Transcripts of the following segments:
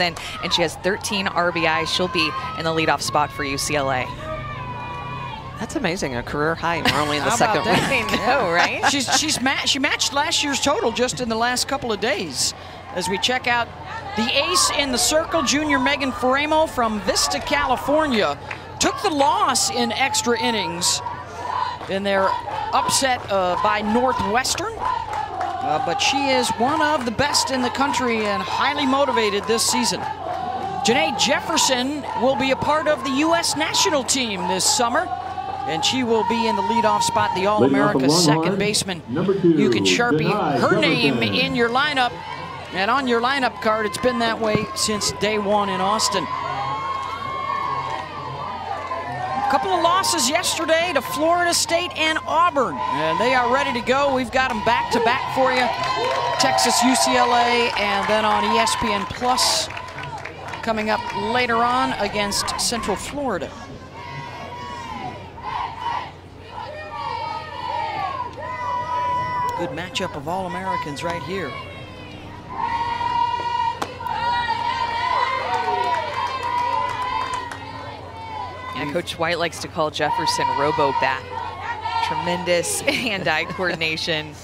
and she has 13 RBIs. She'll be in the leadoff spot for UCLA. That's amazing, a career high. We're only in the How second about week. that? I know, right? she's she's ma she matched last year's total just in the last couple of days. As we check out the ace in the circle, junior Megan Faraimo from Vista, California, took the loss in extra innings in their upset uh, by Northwestern. Uh, but she is one of the best in the country and highly motivated this season. Janae Jefferson will be a part of the U.S. national team this summer, and she will be in the leadoff spot, the All-America Leading off the second Longhorn, baseman. two, You can Sharpie her name in your lineup, and on your lineup card, it's been that way since day one in Austin. A couple of losses yesterday to Florida State and Auburn, and they are ready to go. We've got them back to back for you. Texas, UCLA, and then on ESPN Plus coming up later on against Central Florida. Good matchup of All-Americans right here. Yeah, mm. Coach White likes to call Jefferson Robo Bat. Tremendous hand-eye coordination.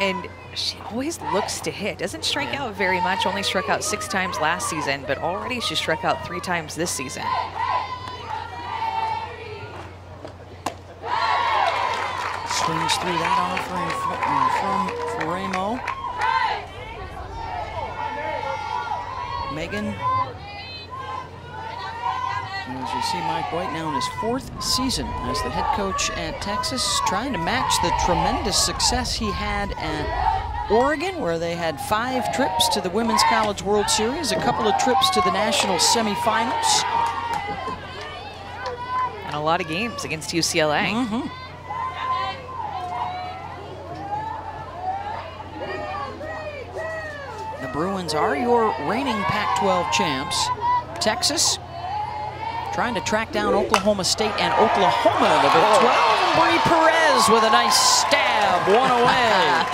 And she always looks to hit. Doesn't strike out very much, only struck out six times last season, but already she struck out three times this season. Swings through that offering from, uh, from Faraimo. Megan. As you see Mike White now in his fourth season as the head coach at Texas, trying to match the tremendous success he had at Oregon, where they had five trips to the Women's College World Series, a couple of trips to the national semifinals. And a lot of games against UCLA. Mhm. The Bruins are your reigning Pac-12 champs. Texas trying to track down Oklahoma State and Oklahoma in the Big 12. And Bree Perez with a nice stab, one away.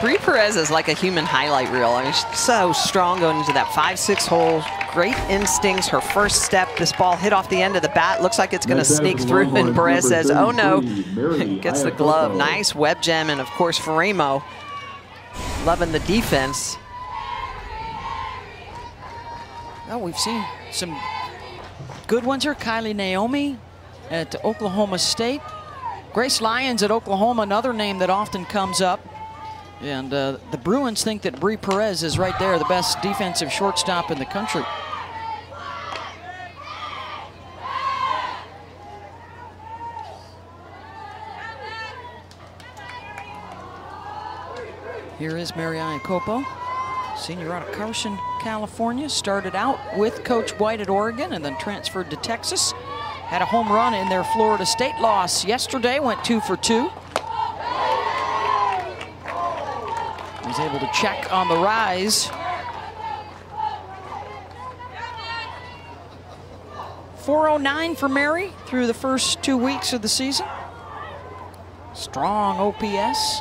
Brie Perez is like a human highlight reel. I mean, she's so strong going into that 5-6 hole. Great instincts. Her first step, this ball hit off the end of the bat. Looks like it's going to sneak through, and Longhorns Perez says, oh no. Mary Gets the glove. Iacopo. Nice web gem, and of course, Faraimo loving the defense. Well, we've seen some good ones here. Kylie Naomi at Oklahoma State. Grace Lyons at Oklahoma, another name that often comes up. And uh, the Bruins think that Brie Perez is right there, the best defensive shortstop in the country. Here is Mary Iacopo, senior out of Carson, California. Started out with Coach White at Oregon and then transferred to Texas. Had a home run in their Florida State loss yesterday, went two for two. Was able to check on the rise. Four oh nine for Mary through the first two weeks of the season. Strong OPS.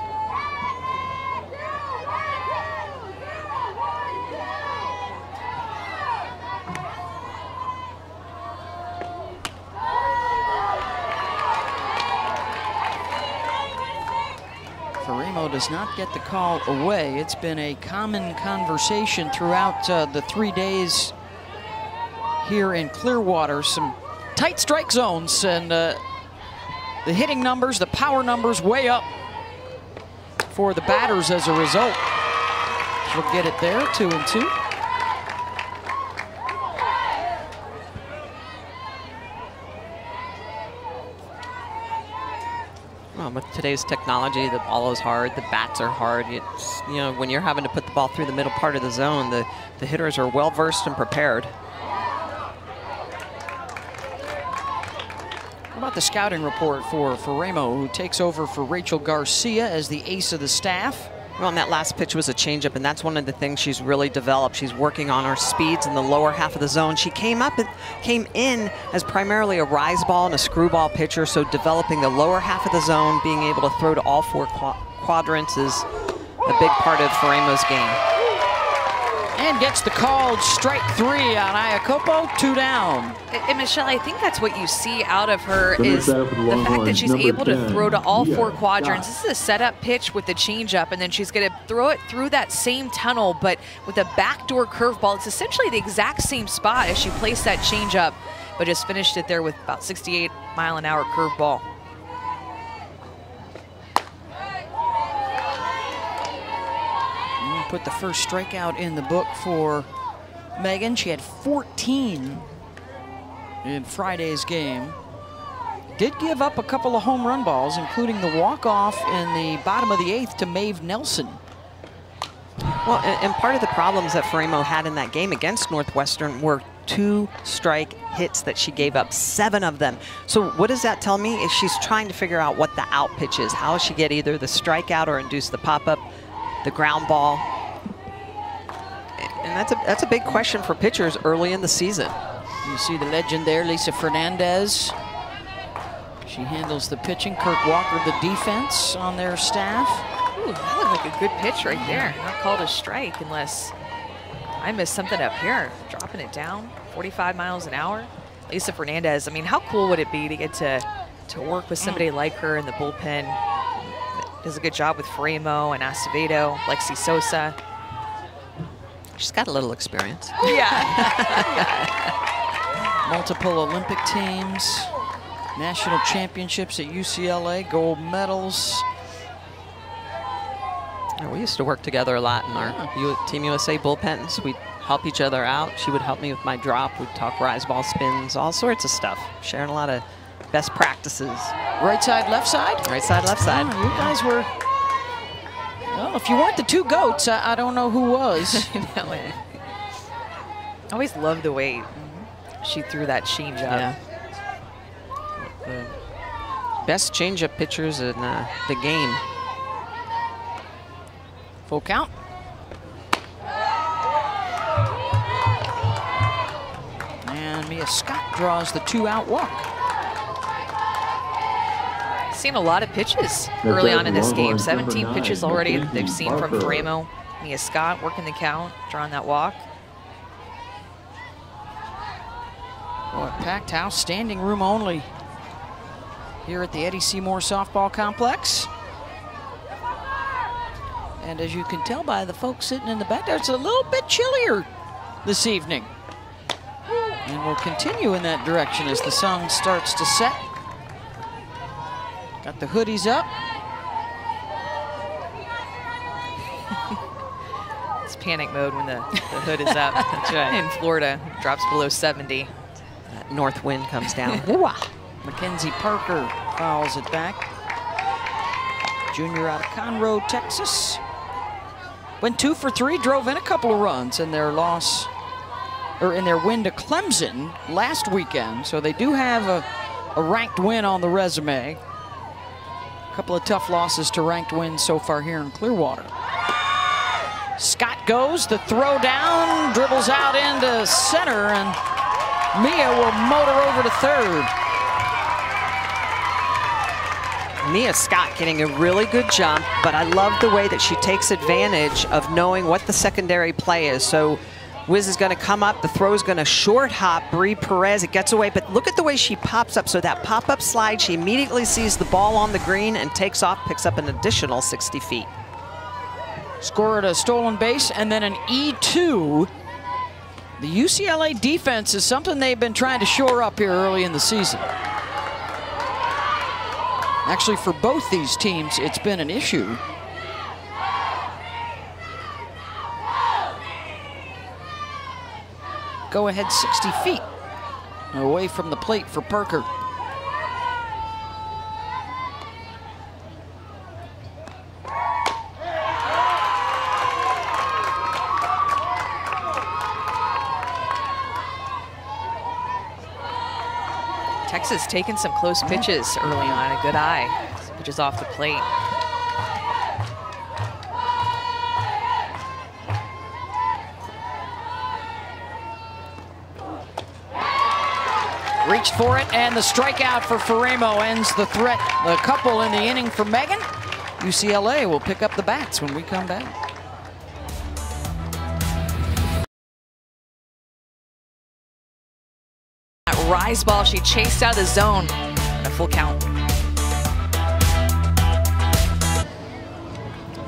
Faraimo does not get the call away. It's been a common conversation throughout uh, the three days here in Clearwater. Some tight strike zones and uh, the hitting numbers, the power numbers way up for the batters as a result. She'll get it there, two and two. Well, with today's technology, the ball is hard, the bats are hard. It's, you know, when you're having to put the ball through the middle part of the zone, the, the hitters are well versed and prepared. What about the scouting report for Faraimo, who takes over for Rachel Garcia as the ace of the staff? Well, and that last pitch was a changeup, and that's one of the things she's really developed. She's working on her speeds in the lower half of the zone. She came up and came in as primarily a rise ball and a screwball pitcher, so developing the lower half of the zone, being able to throw to all four qua- quadrants is a big part of Faraimo's game. And gets the called strike three on Iacopo, two down. And Michelle, I think that's what you see out of her is the fact that she's able to throw to all four quadrants. This is a setup pitch with the changeup, and then she's going to throw it through that same tunnel, but with a backdoor curveball. It's essentially the exact same spot as she placed that changeup, but just finished it there with about 68 mile an hour curveball. Put the first strikeout in the book for Megan. She had 14 in Friday's game. Did give up a couple of home run balls, including the walk-off in the bottom of the eighth to Maeve Nelson. Well, and, part of the problems that Faraimo had in that game against Northwestern were two strike hits that she gave up, seven of them. So what does that tell me? Is she's trying to figure out what the out pitch is. How she get either the strikeout or induce the pop-up, the ground ball. And that's a, that's a big question for pitchers early in the season. You see the legend there, Lisa Fernandez. She handles the pitching. Kirk Walker, the defense on their staff. Ooh, that looked like a good pitch right there. Not called a strike unless I missed something up here. Dropping it down, 45 miles an hour. Lisa Fernandez, I mean, how cool would it be to get to, to work with somebody mm. like her in the bullpen? Does a good job with Faraimo and Azevedo, Lexi Sosa. She's got a little experience. Yeah. Multiple Olympic teams, national championships at UCLA, gold medals. Yeah, we used to work together a lot in our yeah. Team USA bullpens. We'd help each other out. She would help me with my drop. We'd talk rise ball spins, all sorts of stuff. Sharing a lot of best practices. Right side, left side? Right side, left side. Oh, you guys were well, if you weren't the two goats, I, I don't know who was. I always loved the way she threw that changeup. Yeah. The best changeup pitchers in uh, the game. Full count. And Mia Scott draws the two out walk seen a lot of pitches early on in this game. 17 pitches already they've seen from Faraimo. Mia Scott working the count, drawing that walk. Boy, packed house, standing room only here at the Eddie C. Moore Softball Complex. And as you can tell by the folks sitting in the back there, it's a little bit chillier this evening. And we'll continue in that direction as the sun starts to set. Got the hoodies up. it's panic mode when the, the hood is up. Right. In Florida, drops below 70. That north wind comes down. Mackenzie Parker fouls it back. Junior out of Conroe, Texas. Went two for three, drove in a couple of runs in their loss, or in their win to Clemson last weekend. So they do have a, a ranked win on the resume. A couple of tough losses to ranked wins so far here in Clearwater. Scott goes, the throw down, dribbles out into center, and Mia will motor over to third. Mia Scott getting a really good jump, but I love the way that she takes advantage of knowing what the secondary play is. So Wisz is going to come up. The throw is going to short hop Brie Perez. It gets away, but look at the way she pops up. So that pop-up slide, she immediately sees the ball on the green and takes off, picks up an additional 60 feet. Scored a stolen base and then an E2. The UCLA defense is something they've been trying to shore up here early in the season. Actually, for both these teams, it's been an issue. Go ahead 60 feet away from the plate for Parker. Texas taking some close pitches early on, a good eye. Pitches off the plate. Reached for it, and the strikeout for Faraimo ends the threat. The couple in the inning for Megan. UCLA will pick up the bats when we come back. That rise ball, she chased out of the zone. A full count.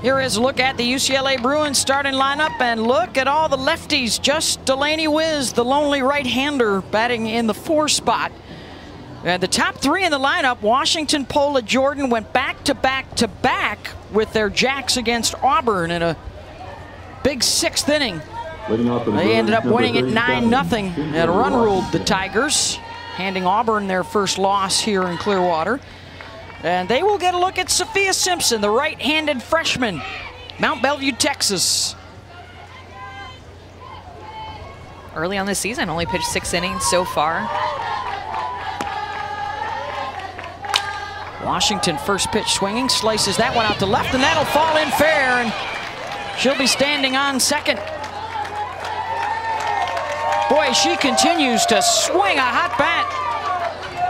Here is a look at the UCLA Bruins starting lineup, and look at all the lefties. Just Delanie Wisz, the lonely right-hander, batting in the four spot. And the top three in the lineup, Washington, Pola, Jordan, went back to back to back with their jacks against Auburn in a big sixth inning. They ended up winning it 9 0 and run ruled the Tigers, handing Auburn their first loss here in Clearwater. And they will get a look at Sophia Simpson, the right-handed freshman, Mont Belvieu, Texas. Early on this season, only pitched six innings so far. Washington first pitch swinging, slices that one out to left, and that'll fall in fair, and she'll be standing on second. Boy, she continues to swing a hot bat.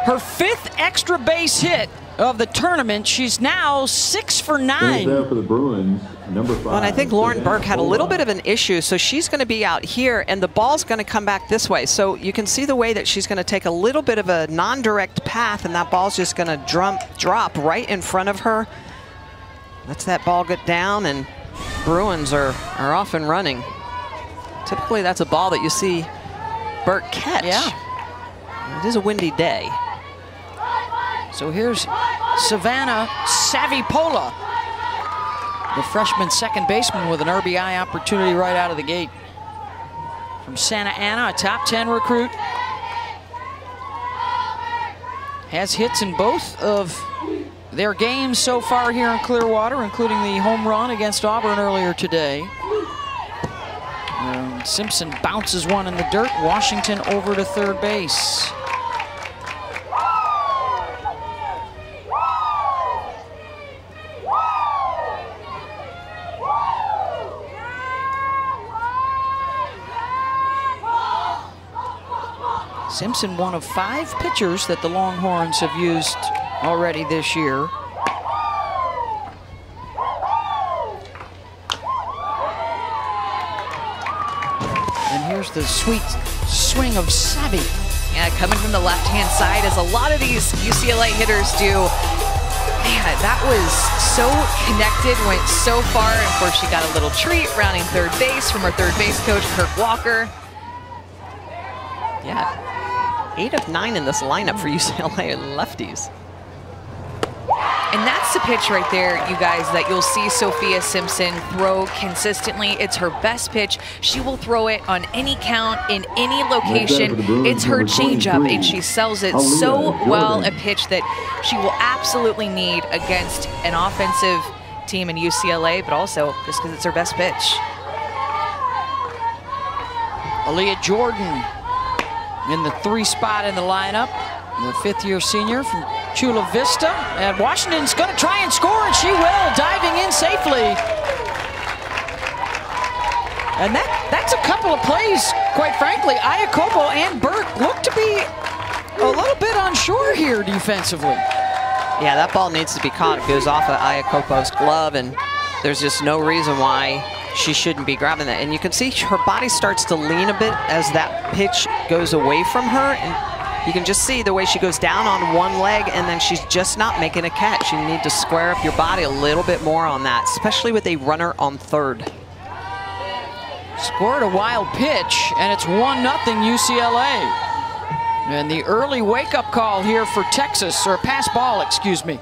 Her fifth extra base hit of the tournament. She's now six for nine. For the Bruins, number five. Well, and I think Lauren Burke had a little bit of an issue, so she's going to be out here, and the ball's going to come back this way. So you can see the way that she's going to take a little bit of a non-direct path, and that ball's just going to drop, drop right in front of her. Lets that ball get down, and Bruins are, are off and running. Typically, that's a ball that you see Burke catch. Yeah. It is a windy day. So here's Savannah Savipola, the freshman second baseman with an RBI opportunity right out of the gate. From Santa Ana, a top 10 recruit. Has hits in both of their games so far here in Clearwater, including the home run against Auburn earlier today. And Simpson bounces one in the dirt. Washington over to third base. Simpson, one of five pitchers that the Longhorns have used already this year. And here's the sweet swing of Savvy. Yeah, coming from the left-hand side, as a lot of these UCLA hitters do. Man, that was so connected, went so far. And of course, she got a little treat rounding third base from her third base coach, Kirk Walker. Yeah, eight of nine in this lineup for UCLA lefties. And that's the pitch right there, you guys, that you'll see Sophia Simpson throw consistently. It's her best pitch. She will throw it on any count, in any location. It's her changeup, and she sells it so well, a pitch that she will absolutely need against an offensive team in UCLA, but also just because it's her best pitch. Aaliyah Jordan in the three spot in the lineup. The fifth year senior from Chula Vista. And Washington's going to try and score, and she will, diving in safely. And that that's a couple of plays, quite frankly. Iacopo and Burke look to be a little bit unsure here defensively. Yeah, that ball needs to be caught. It goes off of Iacopo's glove, and there's just no reason why she shouldn't be grabbing that. And you can see her body starts to lean a bit as that pitch goes away from her. And you can just see the way she goes down on one leg and then she's just not making a catch. You need to square up your body a little bit more on that, especially with a runner on third. Scored a wild pitch, and it's 1-0 UCLA. And the early wake-up call here for Texas, or pass ball, excuse me.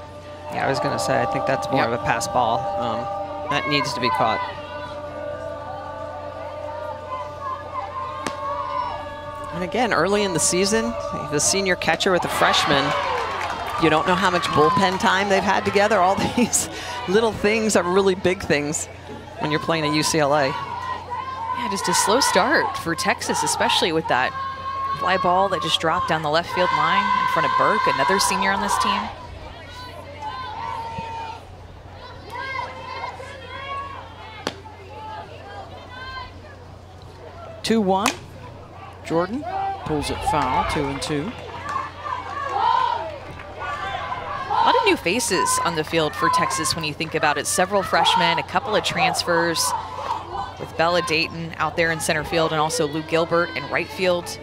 Yeah, I was going to say, I think that's more Yep. of a pass ball. Um, that needs to be caught. And again, early in the season, the senior catcher with the freshman, you don't know how much bullpen time they've had together. All these little things are really big things when you're playing at UCLA. Yeah, just a slow start for Texas, especially with that fly ball that just dropped down the left field line in front of Burke, another senior on this team. Two one. Jordan pulls it foul, two and two. A lot of new faces on the field for Texas when you think about it. Several freshmen, a couple of transfers with Bella Dayton out there in center field and also Lou Gilbert in right field.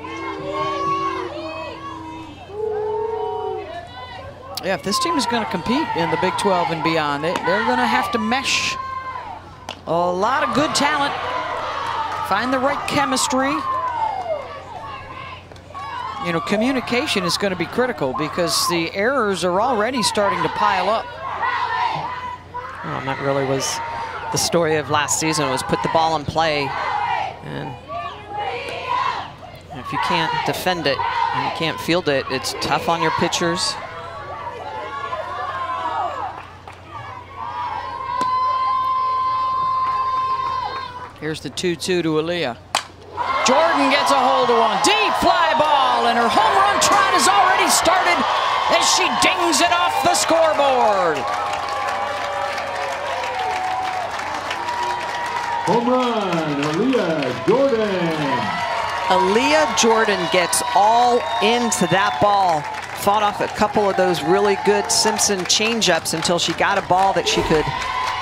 Yeah, if this team is going to compete in the Big 12 and beyond, they, they're going to have to mesh a lot of good talent, find the right chemistry. You know, communication is going to be critical because the errors are already starting to pile up. Well, and that really was the story of last season was put the ball in play. And if you can't defend it and you can't field it, it's tough on your pitchers. Here's the 2-2 to Aaliyah. Jordan gets a hold of one. Deep fly ball, and her home run trot has already started as she dings it off the scoreboard. Home run, Aaliyah Jordan. Aaliyah Jordan gets all into that ball. Fought off a couple of those really good Simpson changeups until she got a ball that she could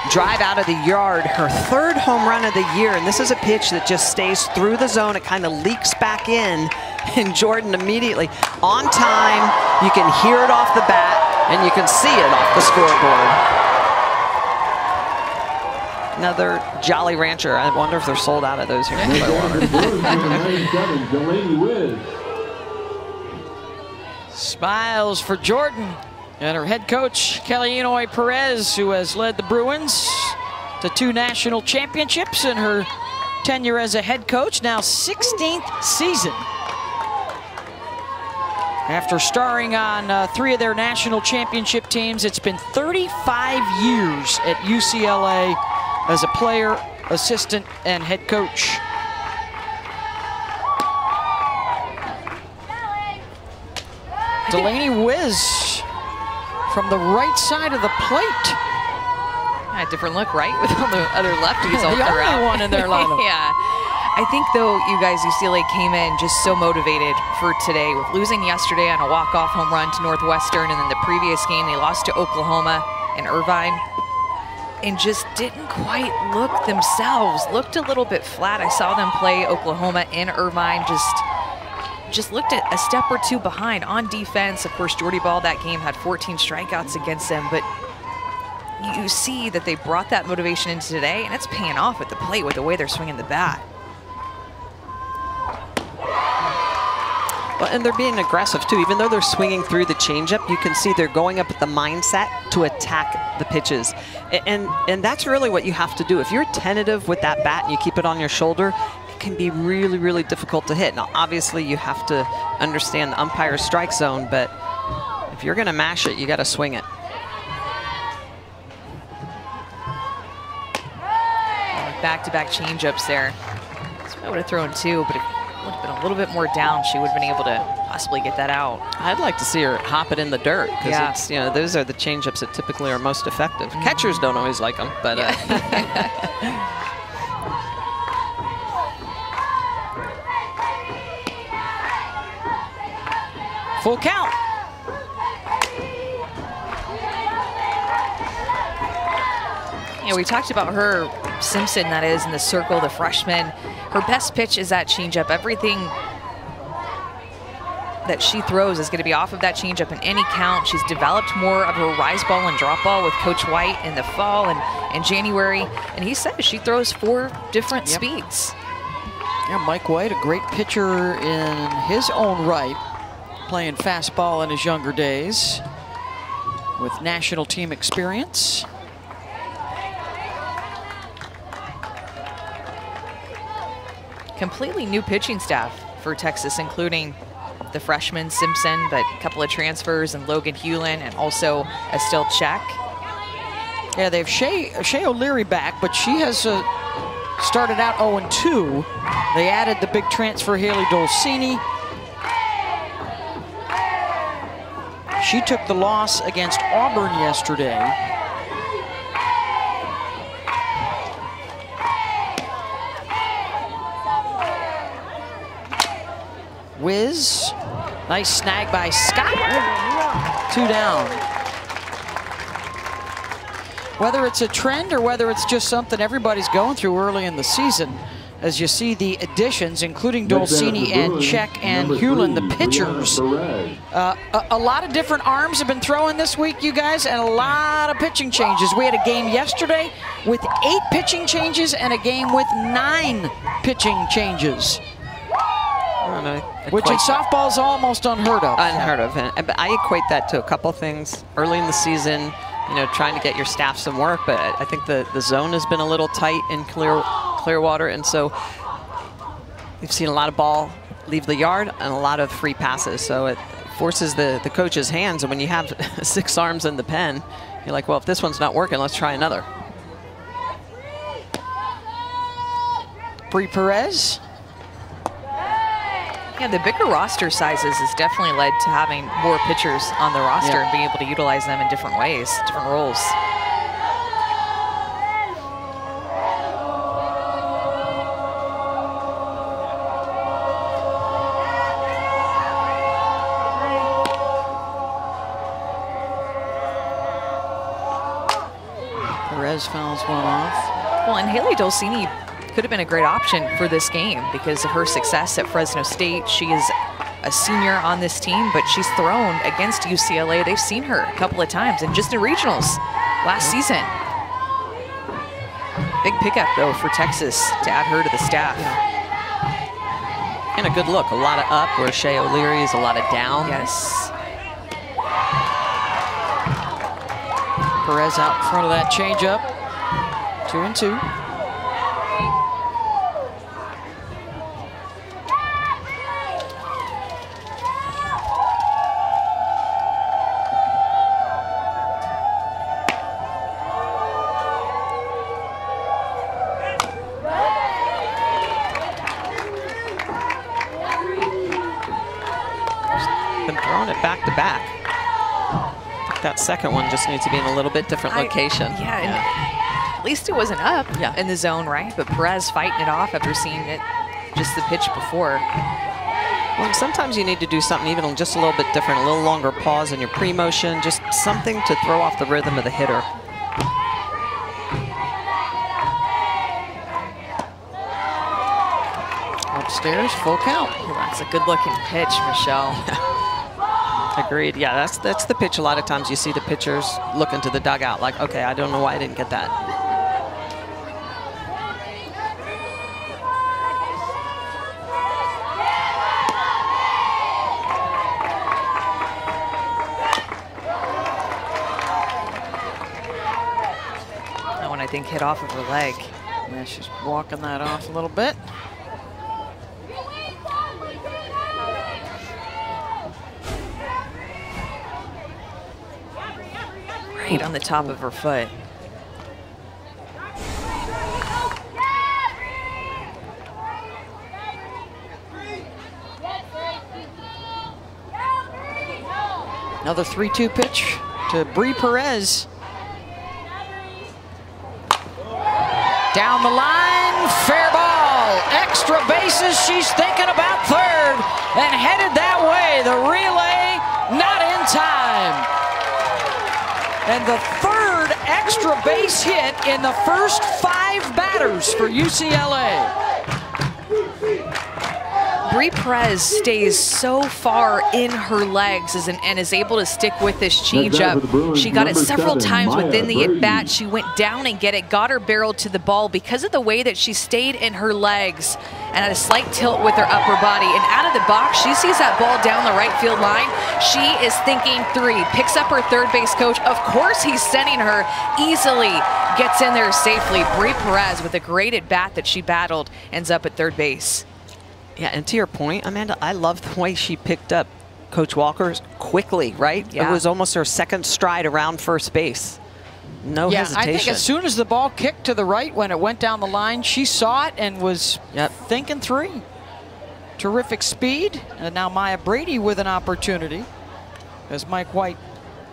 drive out of the yard. Her third home run of the year, and this is a pitch that just stays through the zone. It kind of leaks back in, and Jordan immediately on time. You can hear it off the bat, and you can see it off the scoreboard. Another Jolly Rancher. I wonder if they're sold out of those here in Clearwater. Bruins number 97, Delanie Wisz. Smiles for Jordan and her head coach, Kelly Inouye-Perez, who has led the Bruins to two national championships in her tenure as a head coach, now 16th season. After starring on uh, three of their national championship teams, it's been 35 years at UCLA as a player, assistant, and head coach. Delanie Wisz from the right side of the plate. Yeah, different look, right? With all the other lefties all The only one in their lineup. yeah. I think, though, you guys, UCLA came in just so motivated for today with losing yesterday on a walk-off home run to Northwestern, and then the previous game they lost to Oklahoma and Irvine, and just didn't quite look themselves. Looked a little bit flat. I saw them play Oklahoma in Irvine, just just looked at a step or two behind on defense. Of course, Jordy Bahl that game had 14 strikeouts against them, but you see that they brought that motivation into today, and it's paying off at the plate with the way they're swinging the bat. Well, and they're being aggressive too. Even though they're swinging through the changeup, you can see they're going up with the mindset to attack the pitches. A- And, and that's really what you have to do. If you're tentative with that bat and you keep it on your shoulder, can be really, really difficult to hit. Now, obviously, you have to understand the umpire's strike zone, but if you're going to mash it, you got to swing it. Back-to-back changeups there. So I would have thrown two, but it would have been a little bit more down. She would have been able to possibly get that out. I'd like to see her hop it in the dirt because Yeah. it's you know those are the changeups that typically are most effective. Catchers don't always like them, but uh, Full count. Yeah, we talked about her, Simpson, that is, in the circle, the freshman. Her best pitch is that changeup. Everything that she throws is going to be off of that changeup in any count. She's developed more of her rise ball and drop ball with Coach White in the fall and in January. And he says she throws four different Yep. speeds. Yeah, Mike White, a great pitcher in his own right, playing fastball in his younger days with national team experience. completely new pitching staff for Texas, including the freshman Simpson, but a couple of transfers and Logan Hewlin and also Estelle Czech. Yeah, they have Shea, Shea O'Leary back, but she has uh, started out 0-2. They added the big transfer, Hailey Dolcini. She took the loss against Auburn yesterday. Wisz, nice snag by Scott. Two down. Whether it's a trend or whether it's just something everybody's going through early in the season, as you see the additions, including Next Dolcini and Czech and number Hewlin, the pitchers. Uh, a, a lot of different arms have been thrown this week, you guys, and a lot of pitching changes. We had a game yesterday with eight pitching changes and a game with nine pitching changes, I don't which in softball is almost unheard of. unheard of. And, I equate that to a couple things. Early in the season, you know, trying to get your staff some work, but I think the, the zone has been a little tight in Clear Clearwater, and so we've seen a lot of ball leave the yard and a lot of free passes. So it forces the, the coach's hands, and when you have six arms in the pen, you're like, well, if this one's not working, let's try another. Bree Perez. Yeah, the bigger roster sizes has definitely led to having more pitchers on the roster Yeah. and being able to utilize them in different ways, different roles. One off. Well, and Hailey Dolcini could have been a great option for this game because of her success at Fresno State. She is a senior on this team, but she's thrown against UCLA. They've seen her a couple of times, and just in regionals last season. Big pickup, though, for Texas to add her to the staff. And a good look, a lot of up, where Shea O'Leary is a lot of down. Yes. Perez out in front of that changeup. Two and two. Been throwing it back to back. That second one just needs to be in a little bit different I- location. yeah, and at least it wasn't up Yeah. in the zone, right? But Perez fighting it off after seeing it just the pitch before. Well, sometimes you need to do something even just a little bit different, a little longer pause in your pre-motion, just something to throw off the rhythm of the hitter. Upstairs, full count. Well, that's a good looking pitch, Michelle. Agreed. Yeah, that's that's the pitch. A lot of times you see the pitchers look into the dugout like, okay, I don't know why I didn't get. That off of her leg. Yeah, she's walking that off a little bit. Right on the top of her foot. Another 3-2 pitch to Bree Perez. Down the line, fair ball. Extra bases, she's thinking about third and headed that way. The relay not in time. And the third extra base hit in the first five batters for UCLA. Brie Perez stays so far in her legs as an, and is able to stick with this changeup. She got it several seven, times Maya within the Brady. at bat. She went down and get it, got her barrel to the ball because of the way that she stayed in her legs and had a slight tilt with her upper body. And out of the box, she sees that ball down the right field line. She is thinking three, picks up her third base coach. Of course, he's sending her easily, gets in there safely. Brie Perez with a great at bat that she battled ends up at third base. Yeah, and to your point, Amanda, I love the way she picked up Coach Walker's quickly, right? Yeah. It was almost her second stride around first base. No yeah, hesitation. I think as soon as the ball kicked to the right when it went down the line, she saw it and was Yep. thinking three. Terrific speed. And now Maya Brady with an opportunity as Mike White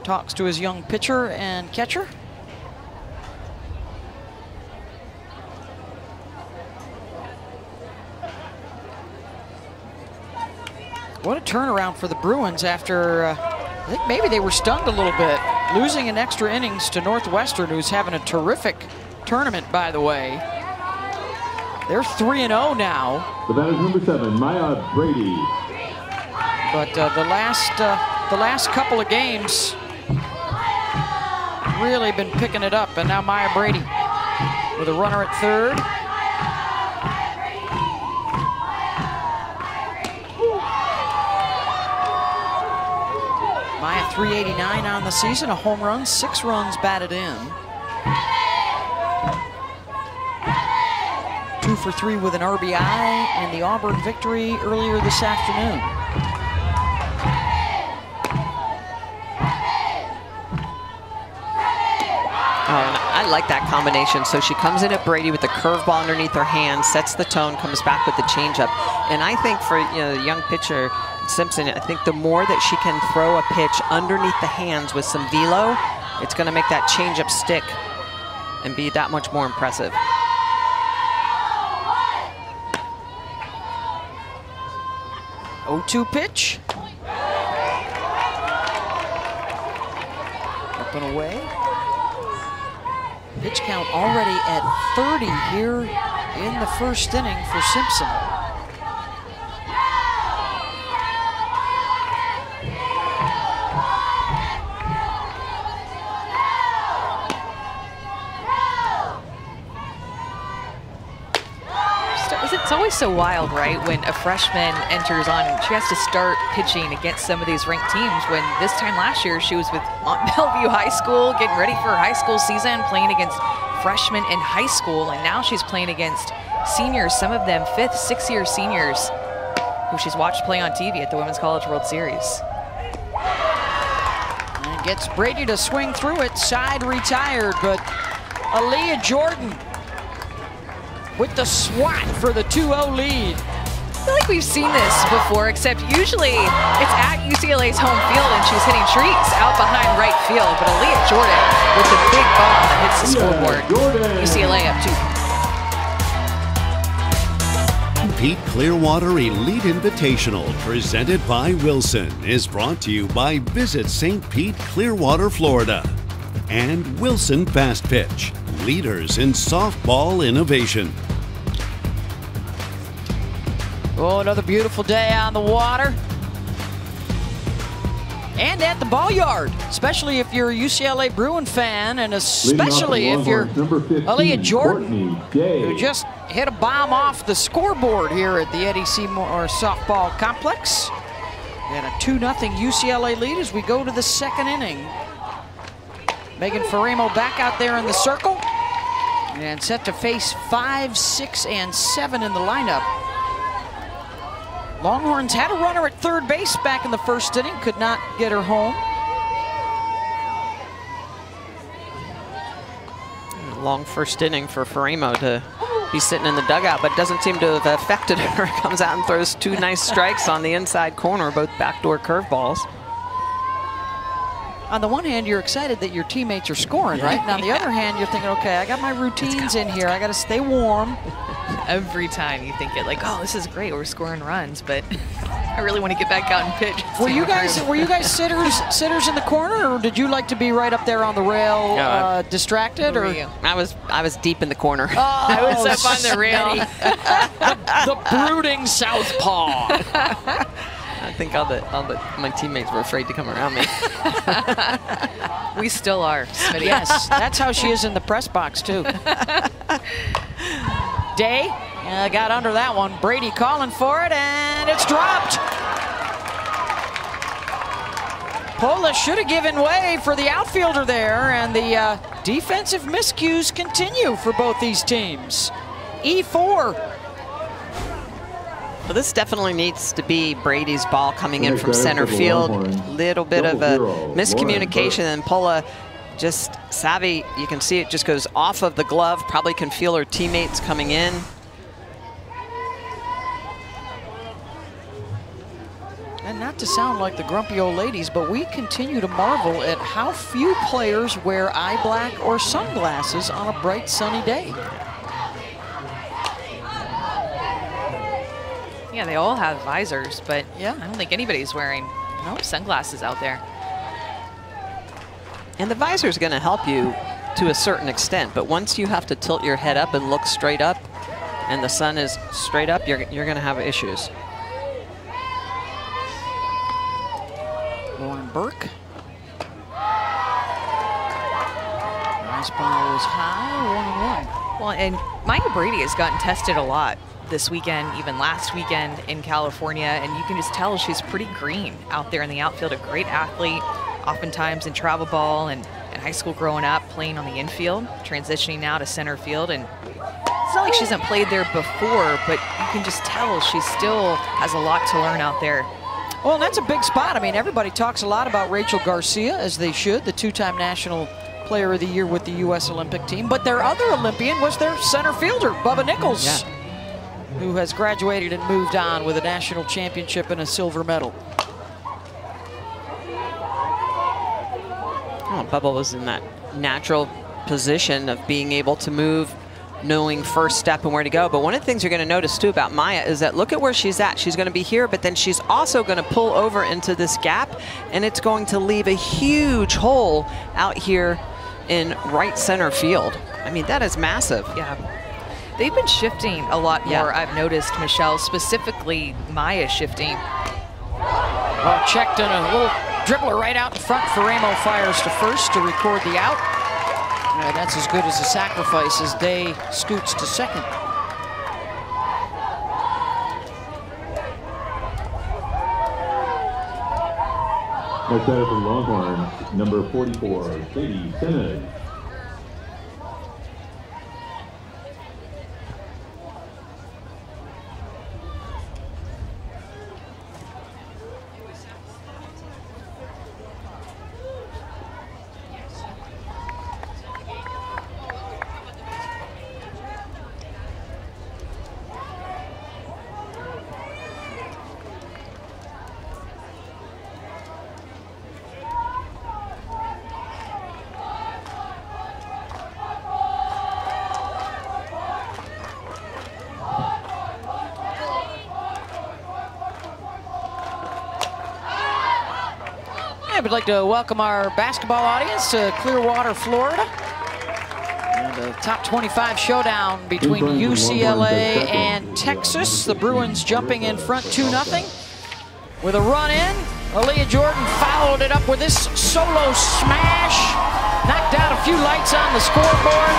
talks to his young pitcher and catcher. What a turnaround for the Bruins after, uh, I think maybe they were stunned a little bit, losing in extra innings to Northwestern, who's having a terrific tournament, by the way. They're 3 and 0 now, The batter is number seven, Maya Brady. but uh, the last uh, the last couple of games really been picking it up. And now Maya Brady with a runner at third. Maya 389 on the season, a home run, six runs batted in. Two for three with an RBI and the Auburn victory earlier this afternoon. Oh, I like that combination. So she comes in at Brady with the curveball underneath her hand, sets the tone, comes back with the changeup. And I think for you know the young pitcher Simpson, I think the more that she can throw a pitch underneath the hands with some velo, it's going to make that changeup stick and be that much more impressive. Oh two pitch. Up and away. Pitch count already at 30 here in the first inning for Simpson. Just- It's always so wild, right? When a freshman enters on, she has to start pitching against some of these ranked teams. When this time last year, she was with Mont Belvieu High School, getting ready for her high school season, playing against freshmen in high school, and now she's playing against seniors, some of them fifth, sixth year seniors, who she's watched play on TV at the Women's College World Series. And gets Brady to swing through it, side retired, but Aaliyah Jordan with the swat for the 2-0 lead. I feel like we've seen this before, except usually it's at UCLA's home field and she's hitting trees out behind right field. But Aaliyah Jordan with the big bomb that hits the Aaliyah scoreboard. Jordan. UCLA up two. Pete Clearwater Elite Invitational, presented by Wilson, is brought to you by Visit St. Pete, Clearwater, Florida, and Wilson Fast Pitch, leaders in softball innovation. Oh, another beautiful day on the water. And at the ball yard, especially if you're a UCLA Bruin fan, and Leading off the especially if you're Longhorns, number 15, Aaliyah Jordan, who just hit a bomb off the scoreboard here at the Eddie C. Moore softball complex. And a 2 0 UCLA lead as we go to the second inning. Megan Faraimo back out there in the circle and set to face five, six, and seven in the lineup. Longhorns had a runner at third base back in the first inning, could not get her home. Long first inning for Faraimo to be sitting in the dugout, but doesn't seem to have affected her. Comes out and throws two nice strikes on the inside corner, both backdoor curveballs. On the one hand, you're excited that your teammates are scoring, right? And on the other hand, you're thinking, okay, I got my routines in here. I got to stay warm. Every time you think it like, oh, this is great, we're scoring runs, but I really want to get back out and pitch. Were you guys were you guys sitters sitters in the corner, or did you like to be right up there on the rail, Yeah, I- uh, distracted? Or you? I was I was deep in the corner. Oh, I was up on the rail. the brooding southpaw. I think all the all the my teammates were afraid to come around me. We still are, Smitty. yes, that's how she is in the press box too. Day uh, got under that one. Brady calling for it, and it's dropped. Pola should have given way for the outfielder there, and the uh, defensive miscues continue for both these teams. E E4 Well, this definitely needs to be Brady's ball coming in from center field. Longhorns, Little bit of a miscommunication, and Pola just savvy. You can see it just goes off of the glove. Probably can feel her teammates coming in. And not to sound like the grumpy old ladies, but we continue to marvel at how few players wear eye black or sunglasses on a bright sunny day. Yeah, they all have visors, but Yeah. I don't think anybody's wearing no sunglasses out there. And the visor is going to help you to a certain extent, but once you have to tilt your head up and look straight up, and the sun is straight up, you're, you're going to have issues. Lauren Burke. Nice ball was high, one and one. Well, and Maya Brady has gotten tested a lot this weekend, even last weekend in California, and you can just tell she's pretty green out there in the outfield. A great athlete, oftentimes in travel ball and in high school growing up, playing on the infield, transitioning now to center field. And it's not like she hasn't played there before, but you can just tell she still has a lot to learn out there. Well, that's a big spot. I mean, everybody talks a lot about Rachel Garcia, as they should, the two-time national player of the year with the U.S. Olympic team. But their other Olympian was their center fielder, Bubba Nichols. Yeah who has graduated and moved on with a national championship and a silver medal. Oh, Bubba was in that natural position of being able to move, knowing first step and where to go. But one of the things you're going to notice too about Maya is that look at where she's at. She's going to be here, but then she's also going to pull over into this gap, and it's going to leave a huge hole out here in right center field. I mean, that is massive. Yeah. They've been shifting a lot more, yeah. I've noticed, Michelle, specifically Maya shifting. Well, checked in a little dribbler right out in front. Faraimo fires to first to record the out. Uh, that's as good as a sacrifice as Day scoots to second. Next batter from Longhorns, number 44, Sadie Simmons. To welcome our basketball audience to Clearwater, Florida. And a top 25 showdown between UCLA and Texas. The Bruins jumping in front 2-0 with a run in. Aaliyah Jordan followed it up with this solo smash. Knocked out a few lights on the scoreboard.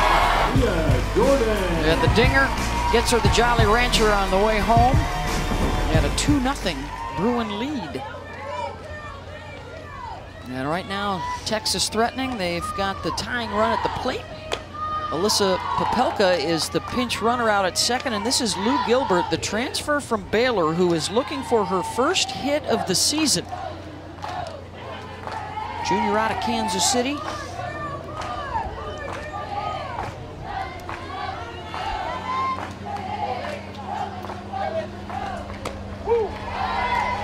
And the dinger gets her the Jolly Rancher on the way home. And a 2-0 Bruin lead. And right now, Texas threatening. They've got the tying run at the plate. Alyssa Popelka is the pinch runner out at second, and this is Lou Gilbert, the transfer from Baylor, who is looking for her first hit of the season. Junior out of Kansas City.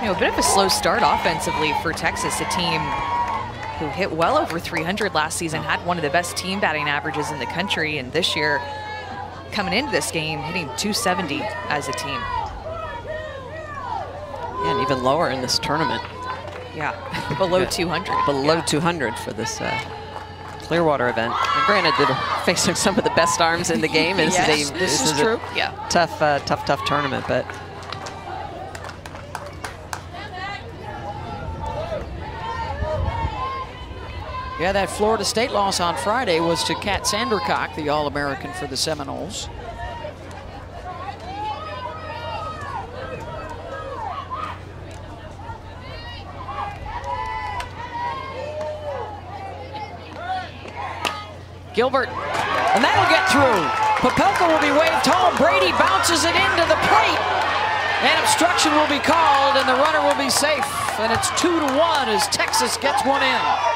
You know, a bit of a slow start offensively for Texas, a team who hit well over 300 last season, had one of the best team batting averages in the country, and this year, coming into this game, hitting 270 as a team. Yeah, and even lower in this tournament. Yeah, below yeah. 200. Below yeah. 200 for this uh, Clearwater event. And granted, they're facing some of the best arms in the game. This is a, this, this is, is true. Yeah, tough, uh, tough, tough tournament, but Yeah, that Florida State loss on Friday was to Kat Sandercock, the All-American for the Seminoles. Gilbert, and that'll get through. Popelka will be waved home. Brady bounces it into the plate. And obstruction will be called, and the runner will be safe. And it's two to one as Texas gets one in.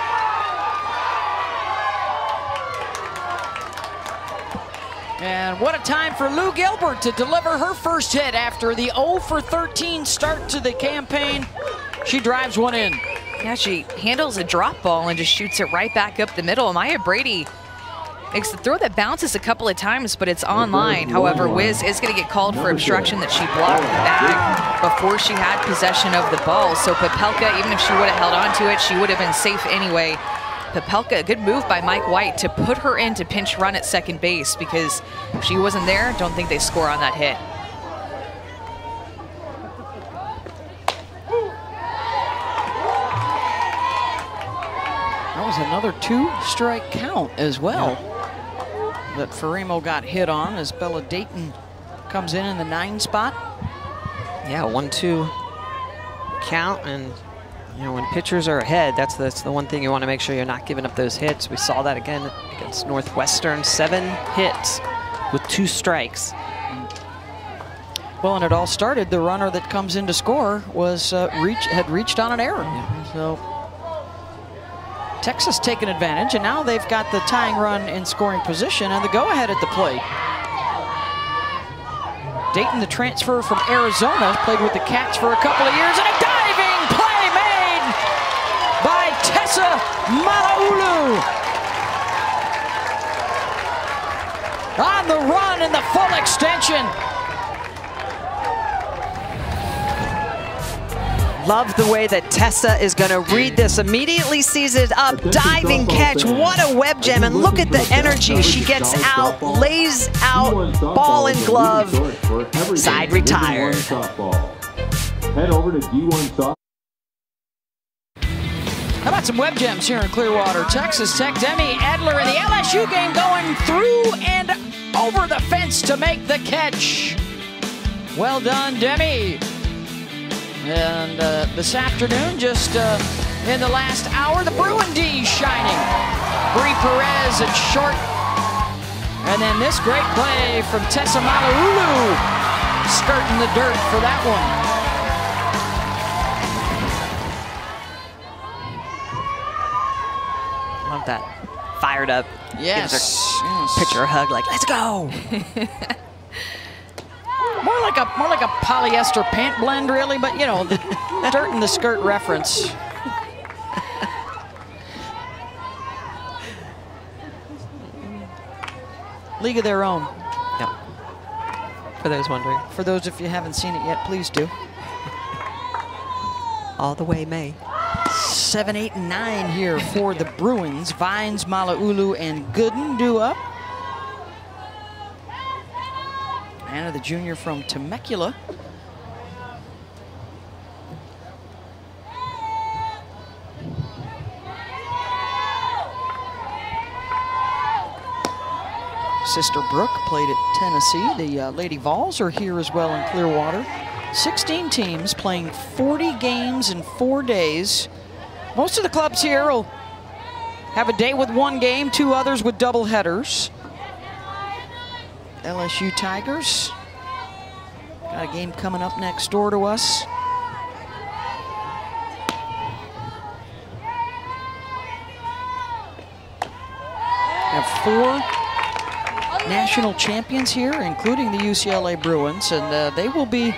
And what a time for Lou Gilbert to deliver her first hit after the 0 for 13 start to the campaign. She drives one in. Yeah, she handles a drop ball and just shoots it right back up the middle. Maya Brady makes the throw that bounces a couple of times, but it's online. However, Wisz is going to get called for obstruction that she blocked the bag before she had possession of the ball. So Popelka, even if she would have held on to it, she would have been safe anyway. Popelka, good move by Mike White to put her in to pinch run at second base because if she wasn't there, don't think they score on that hit. That was another two strike count as well that Faraimo got hit on as Bella Dayton comes in in the nine spot. Yeah, one, two count. And, you know, when pitchers are ahead, that's, that's the one thing you want to make sure you're not giving up those hits. We saw that again against Northwestern. Seven hits with two strikes. Well, and it all started, the runner that comes in to score was uh, reach had reached on an error. So Texas taking advantage, and now they've got the tying run in scoring position and the go-ahead at the plate. Dayton, the transfer from Arizona, played with the Cats for a couple of years, and a diving play made by Tessa Malaulu. On the run in the full extension. Love the way that Tessa is going to read this. Immediately sees it up, diving catch. What a web gem. And look at the energy. She gets out, lays out, ball and glove, side retired. Head over to D1 Soft. How about some web gems here in Clearwater? Texas Tech, Demi Adler in the LSU game going through and over the fence to make the catch. Well done, Demi. And uh, this afternoon, just uh, in the last hour, the Bruin D shining. Bri Perez at short. And then this great play from Tessa Malaulu, skirting the dirt for that one. That. Fired up. Yes. Gives her yes. pitcher a hug like, let's go. More like a more like a polyester pant blend, really, but you know, the dirt and the skirt reference. League of Their Own. Yep. For those wondering. For those if you haven't seen it yet, please do. All the way May. Seven, eight, and nine here for the Bruins. Vines, Malaulu, and Gooden do up. Anna, the junior from Temecula. Sister Brooke played at Tennessee. The uh, Lady Vols are here as well in Clearwater. 16 teams playing 40 games in four days. Most of the clubs here will have a day with one game, two others with double headers. LSU Tigers got a game coming up next door to us. Have four national champions here, including the UCLA Bruins, and uh, they will be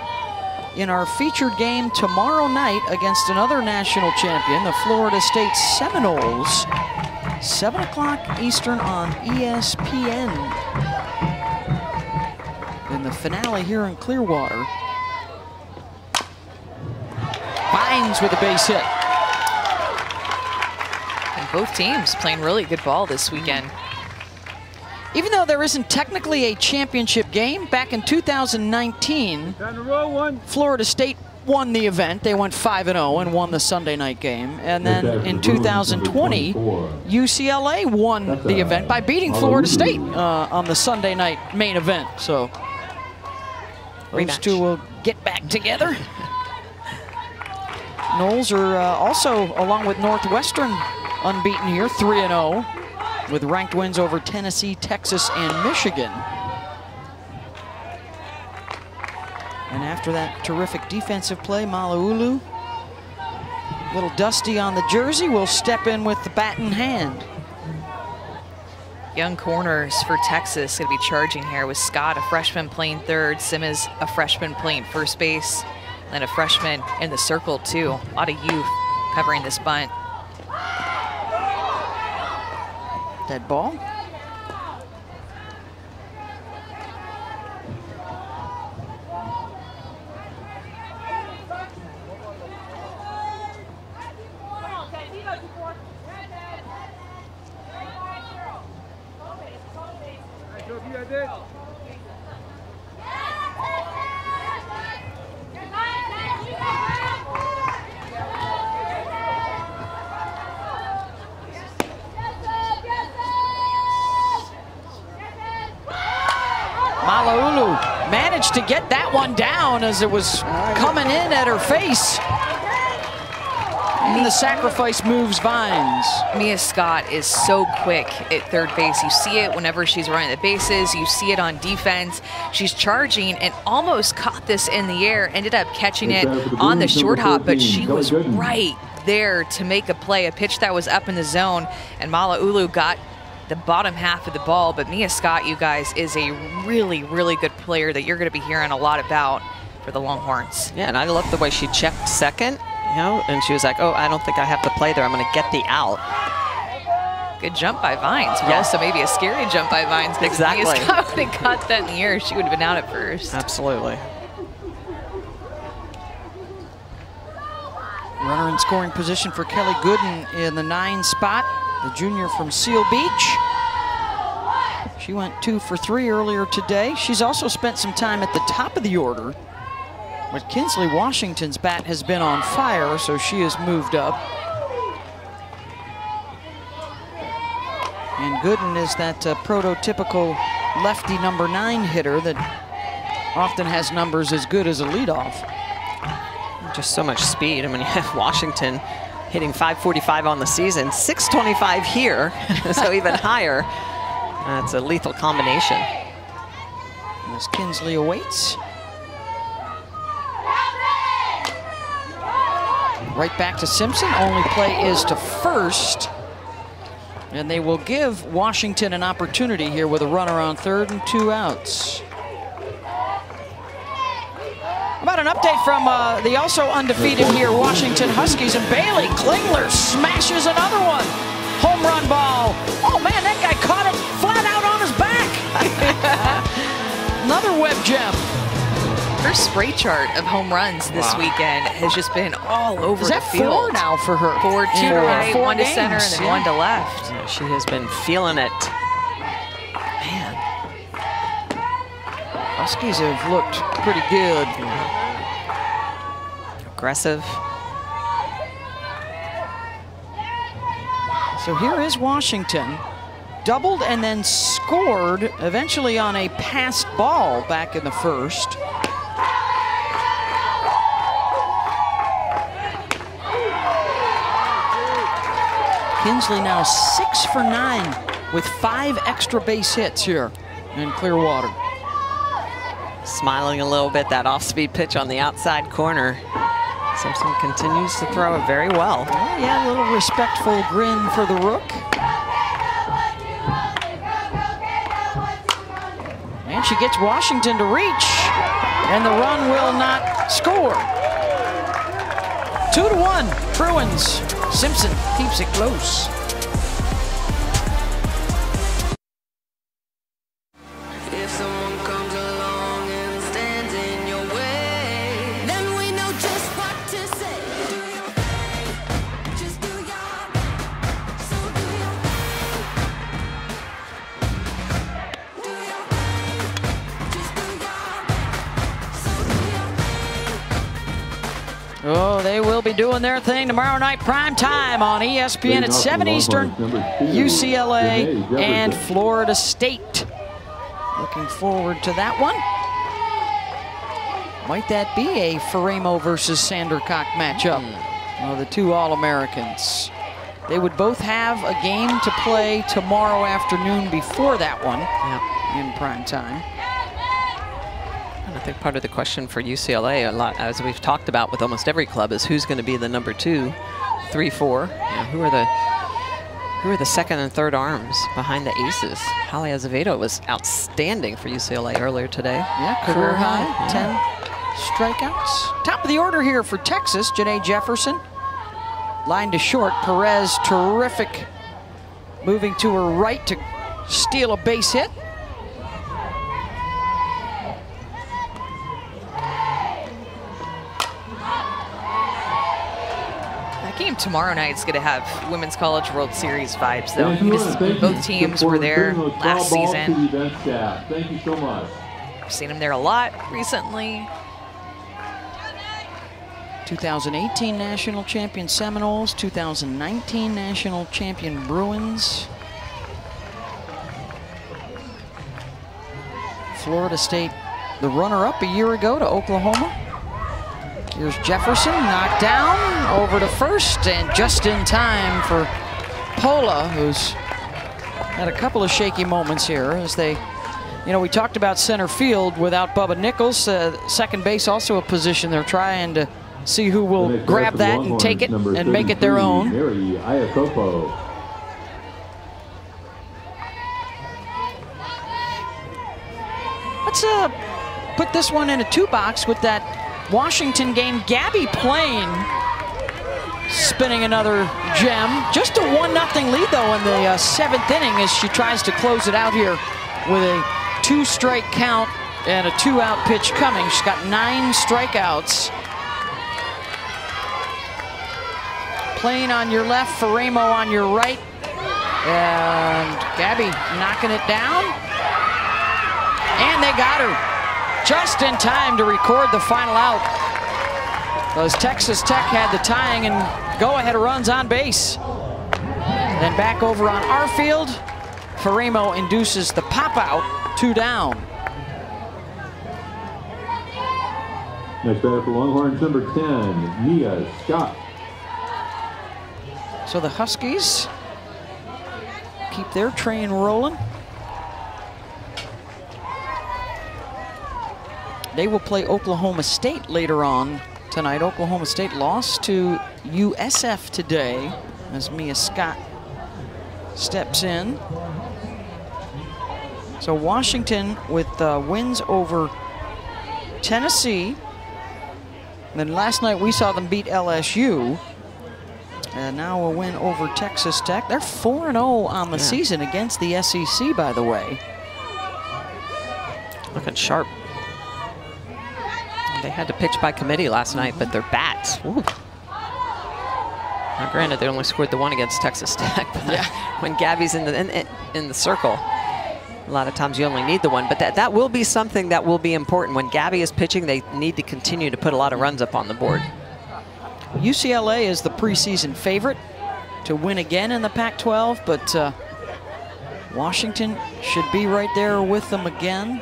in our featured game tomorrow night against another national champion, the Florida State Seminoles. 7 o'clock Eastern on ESPN. In the finale here in Clearwater. Vines with a base hit. And both teams playing really good ball this weekend. Even though there isn't technically a championship game, back in 2019, Florida State won the event. They went 5-0 and won the Sunday night game. And then in 2020, UCLA won the event by beating Florida State uh, on the Sunday night main event. So those Rematch. two will get back together. Noles are uh, also, along with Northwestern, unbeaten here, 3-0 with ranked wins over Tennessee, Texas, and Michigan. And after that terrific defensive play, Malaulu, little dusty on the jersey, will step in with the bat in hand. Young corners for Texas going to be charging here with Scott, a freshman playing third, Simmons, a freshman playing first base, and a freshman in the circle too. A lot of youth covering this bunt. C'est bon? Malaulu managed to get that one down as it was coming in at her face. And the sacrifice moves Vines. Mia Scott is so quick at third base. You see it whenever she's running the bases. You see it on defense. She's charging and almost caught this in the air. Ended up catching it on the short hop, but she was right there to make a play. A pitch that was up in the zone, and Malaulu got the bottom half of the ball. But Mia Scott, you guys, is a really, really good player that you're going to be hearing a lot about for the Longhorns. Yeah, and I love the way she checked second, you know, and she was like, oh, I don't think I have to play there. I'm going to get the out. Good jump by Vines, but Yeah. also maybe a scary jump by Vines. 'cause if Exactly. Mia Scott would have caught that in the air, she would have been out at first. Absolutely. Runner in scoring position for Kelly Gooden in the nine spot, the junior from Seal Beach. She went two for three earlier today. She's also spent some time at the top of the order. But Kinsley Washington's bat has been on fire, so she has moved up. And Gooden is that uh, prototypical lefty number nine hitter that often has numbers as good as a leadoff. Just so much speed. I mean, you have Washington hitting 545 on the season, 625 here, so even higher. That's a lethal combination. As Kinsley awaits. Right back to Simpson. Only play is to first. And they will give Washington an opportunity here with a runner on third and two outs. How About an update from uh, the also undefeated here Washington Huskies and Baylee Klingler smashes another one. Home run ball. Oh man, that guy caught it flat out on his back. Another web gem. Her spray chart of home runs this weekend has just been all over Is the that field. four now for her? Four, two In to right, four one to center, and then yeah. one to left. Yeah, She has been feeling it. Huskies have looked pretty good. aggressive. So here is Washington. Doubled and then scored eventually on a passed ball back in the first. Kinsley now six for nine with five extra base hits here in Clearwater. Smiling a little bit, that off-speed pitch on the outside corner. Simpson continues to throw it very well. Oh, yeah, a little respectful grin for the rook. And she gets Washington to reach, and the run will not score. Two to one, Bruins. Simpson keeps it close. Doing their thing tomorrow night, prime time on ESPN at 7 Eastern. UCLA and Florida State. Looking forward to that one. Might that be a Faraimo versus Sandercock matchup? Well, the two All-Americans. They would both have a game to play tomorrow afternoon before that one Yeah. in prime time. Think part of the question for UCLA, a lot as we've talked about with almost every club, is who's going to be the number two, three, four. Who are the who are the second and third arms behind the aces? Holly Azevedo was outstanding for UCLA earlier today. Yeah, career high, Yeah. 10 strikeouts. Top of the order here for Texas, Janae Jefferson. Line to short, Perez, terrific. Moving to her right to steal a base hit. Game tomorrow night is going to have Women's College World Series vibes, though. Thank you, This- Lauren. Thank you both teams were there last season. The. Thank you so much. I've seen them there a lot recently. 2018 national champion Seminoles, 2019 national champion Bruins. Florida State, the runner-up a year ago to Oklahoma. Here's Jefferson, knocked down, over to first, and just in time for Pola, who's had a couple of shaky moments here as they you know, we talked about center field without Bubba Nichols. Uh, second base also a position they're trying to see who will grab that and take it and make it their own. Mary Iacopo. Let's uh, put this one in a two box with that Washington game. Gabbie Plain spinning another gem. Just a one nothing lead though in the uh, seventh inning as she tries to close it out here with a two strike count and a two out pitch coming. She's got nine strikeouts. Plain on your left, Faraimo on your right. And Gabby knocking it down. And they got her just in time to record the final out. As Texas Tech had the tying and go-ahead runs on base. Then back over on our field, Faraimo induces the pop out, two down. Next batter for Longhorns, number 10, Mia Scott. So the Huskies keep their train rolling. They will play Oklahoma State later on tonight. Oklahoma State lost to USF today as Mia Scott steps in. So Washington with uh, wins over Tennessee. And then last night we saw them beat LSU. And now a win over Texas Tech. They're 4 0 on the Yeah. season against the SEC, by the way. Looking sharp. They had to pitch by committee last night, but their bats. Woo. Now, granted, they only scored the one against Texas Tech. But when Gabbie's in the in, in- the circle, a lot of times you only need the one. But that that will be something that will be important when Gabby is pitching. They need to continue to put a lot of runs up on the board. UCLA is the preseason favorite to win again in the Pac 12, but uh, Washington should be right there with them again.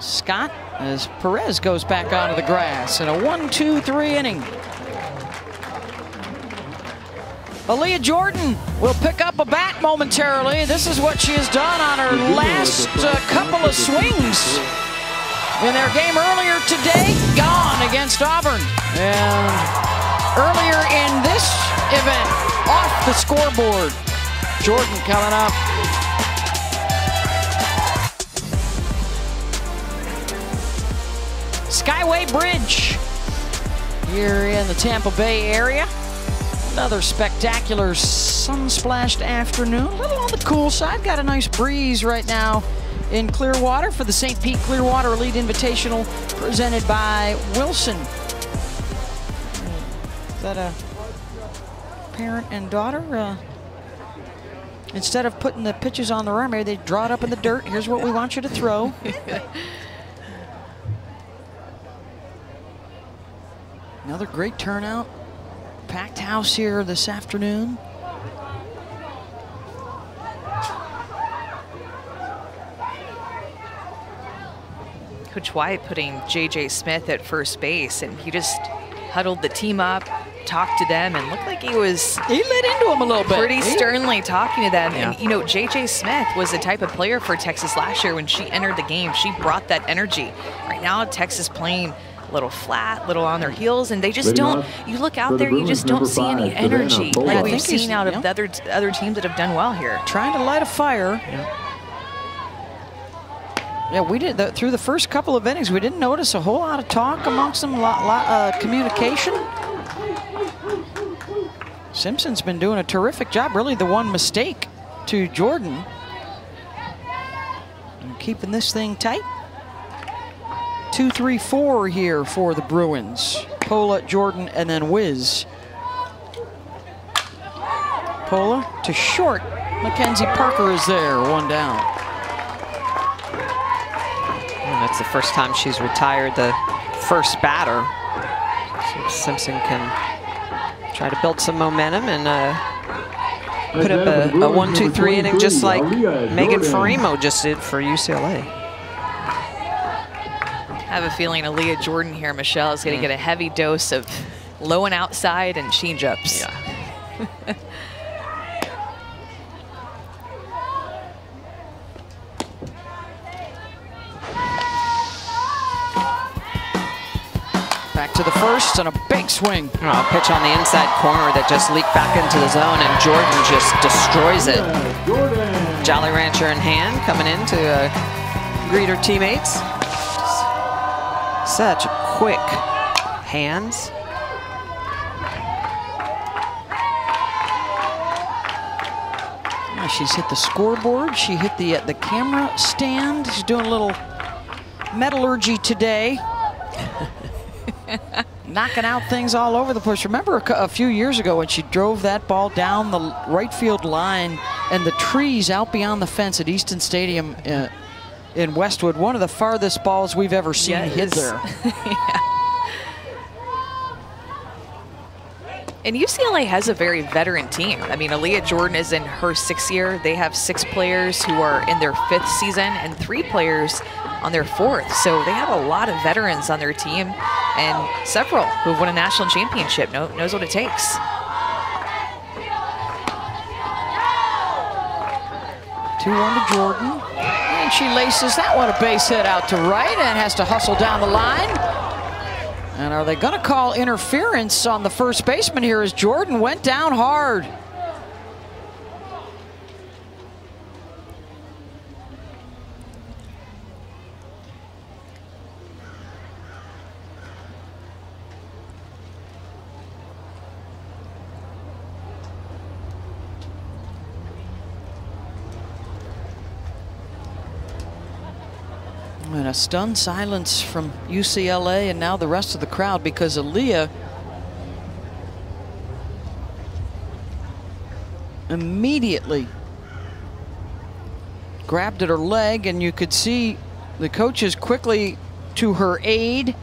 Scott as Perez goes back onto the grass in a one, two, three inning. Aaliyah Jordan will pick up a bat momentarily. This is what she has done on her last uh, couple of swings in their game earlier today, gone against Auburn. And earlier in this event, off the scoreboard. Jordan coming up. Skyway Bridge here in the Tampa Bay area. Another spectacular sun-splashed afternoon. A little on the cool side. Got a nice breeze right now in Clearwater for the St. Pete Clearwater Elite Invitational presented by Wilson. Is that a parent and daughter? Uh, instead of putting the pitches on the arm, maybe they draw it up in the dirt. Here's what we want you to throw. Another great turnout. Packed house here this afternoon. Coach White putting JJ Smith at first base, and he just huddled the team up, talked to them, and looked like he was He lit into him a little bit. pretty sternly talking to them. And you know, JJ Smith was the type of player for Texas last year when she entered the game. She brought that energy. Right now, Texas playing little flat, little on their heels, and they just Leading don't. You look for out the there, you just don't see any energy like we've seen out of yeah. the other other teams that have done well here. trying to light a fire. Yeah, we did the, through the first couple of innings. We didn't notice a whole lot of talk amongst them, lot, lot uh, communication. Simpson's been doing a terrific job. Really, the one mistake to Jordan, and keeping this thing tight. Two, three, four here for the Bruins. Pola, Jordan, and then Wisz. Pola to short. Mackenzie Parker is there, one down. And that's the first time she's retired the first batter. So Simpson can try to build some momentum and uh, put up a, a one, two, three inning just like Megan Faraimo just did for UCLA. I have a feeling Aaliyah Jordan here, Michelle, is going to get a heavy dose of low and outside and change-ups. Yeah. Back to the first and a big swing. Oh, pitch on the inside corner that just leaked back into the zone, and Jordan just destroys it. Jordan. Jolly Rancher in hand, coming in to uh, greet her teammates. Such quick hands. She's hit the scoreboard. She hit the uh, the camera stand. She's doing a little metallurgy today. Knocking out things all over the place. Remember a, a few years ago when she drove that ball down the right field line and the trees out beyond the fence at Easton Stadium uh, in Westwood. One of the farthest balls we've ever seen hit there. And UCLA has a very veteran team. I mean, Aaliyah Jordan is in her sixth year. They have six players who are in their fifth season and three players on their fourth. So they have a lot of veterans on their team and several who have won a national championship. Know, knows what it takes. Two one to Jordan. And she laces that one a base hit out to right and has to hustle down the line. And are they going to call interference on the first baseman here as Jordan went down hard? A stunned silence from UCLA and now the rest of the crowd because Aaliyah immediately grabbed at her leg and you could see the coaches quickly to her aid.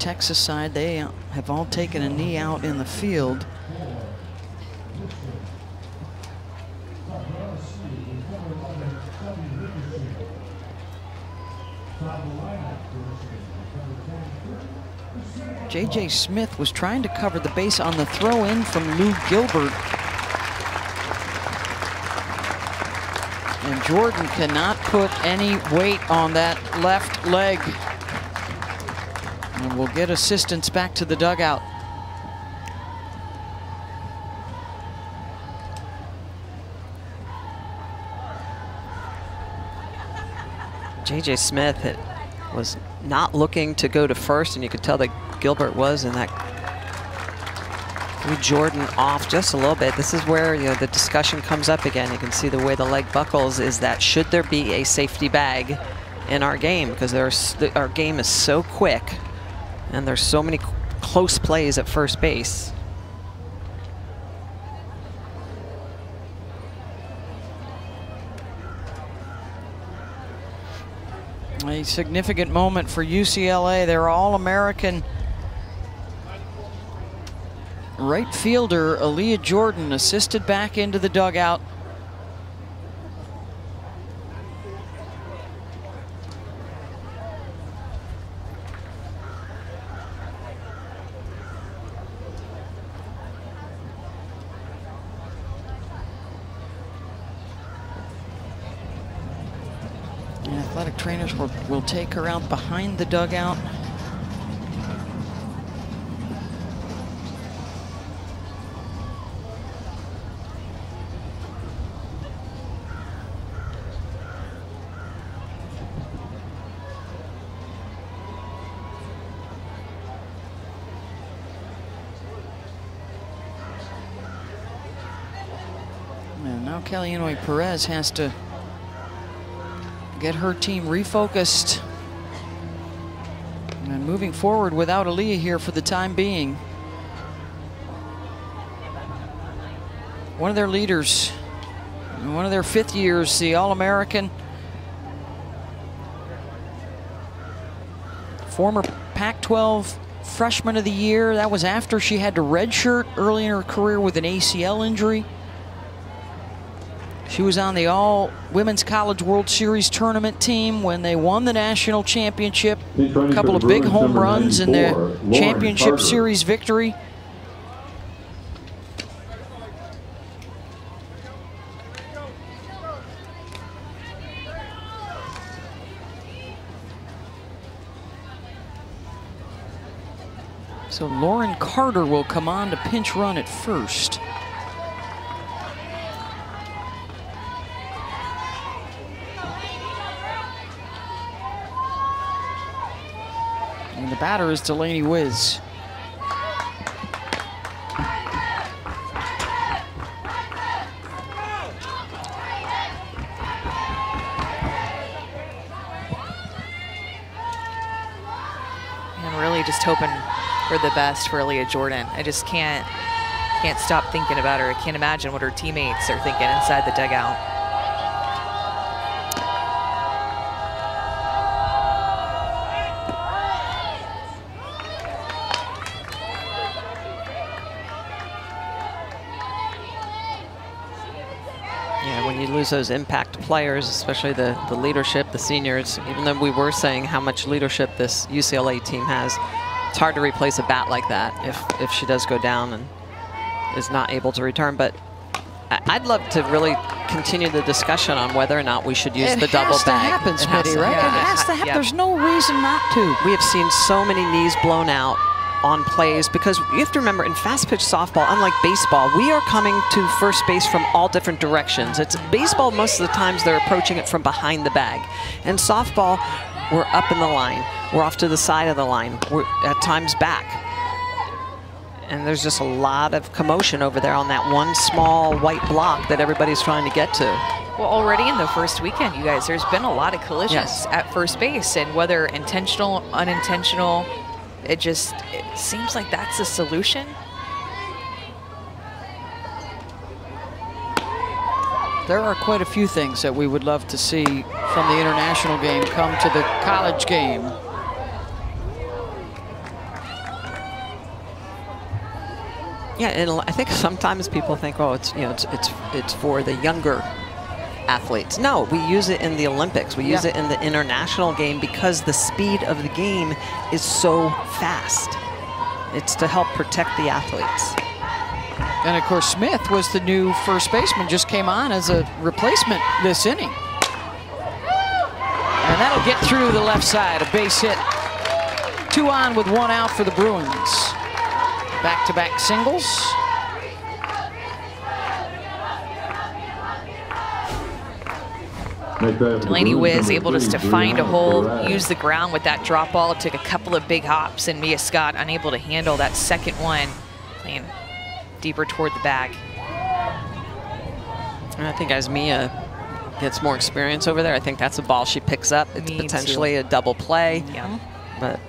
Texas side, they have all taken a knee out in the field. J.J. Smith was trying to cover the base on the throw in from Lou Gilbert. And Jordan cannot put any weight on that left leg. And we'll get assistance back to the dugout. J.J. Smith was not looking to go to first, and you could tell that Gilbert was, and that threw Jordan off just a little bit. This is where you know the discussion comes up again. You can see the way the leg buckles is that should there be a safety bag in our game because our game is so quick, and there's so many close plays at first base. A significant moment for UCLA. Their All-American right fielder, Aaliyah Jordan, assisted back into the dugout. take her out behind the dugout. And now Kelly Perez has to get her team refocused and moving forward without Aaliyah here for the time being. One of their leaders, one of their fifth years, the All-American, former Pac-12 freshman of the year. That was after she had to redshirt early in her career with an ACL injury. She was on the All Women's College World Series tournament team when they won the national championship. A couple of big home runs in their Lauren championship Carter. series victory. So Lauren Carter will come on to pinch run at first. Batter is Delanie Wisz. And really just hoping for the best for Leah Jordan. I just can't can't stop thinking about her. I can't imagine what her teammates are thinking inside the dugout. Yeah, when you lose those impact players, especially the, the leadership, the seniors, even though we were saying how much leadership this UCLA team has, it's hard to replace a bat like that if, if she does go down and is not able to return. But I'd love to really continue the discussion on whether or not we should use it the double bag. happen, It has to right? happen. It has to happen. There's no reason not to. We have seen so many knees blown out on plays because you have to remember in fast pitch softball, unlike baseball, we are coming to first base from all different directions. It's baseball, most of the times they're approaching it from behind the bag. And softball, we're up in the line, we're off to the side of the line, we're at times back. And there's just a lot of commotion over there on that one small white block that everybody's trying to get to. Well, already in the first weekend, you guys, there's been a lot of collisions Yes. at first base, and whether intentional, unintentional, it just it seems like that's the solution. There are quite a few things that we would love to see from the international game come to the college game. Yeah, and I think sometimes people think, oh, it's you know, it's it's it's for the younger athletes. No, we use it in the Olympics. We use Yeah. it in the international game because the speed of the game is so fast. It's to help protect the athletes. And of course, Smith was the new first baseman, just came on as a replacement this inning. And that'll get through the left side, a base hit. Two on with one out for the Bruins. Back-to-back singles. Next drive for the Delanie Bruins, Wisz number able just to find a hole, use the ground with that drop ball. It took a couple of big hops, and Mia Scott unable to handle that second one, playing deeper toward the bag. And I think as Mia gets more experience over there, I think that's a ball she picks up. It's Me too. potentially a double play, Yeah. but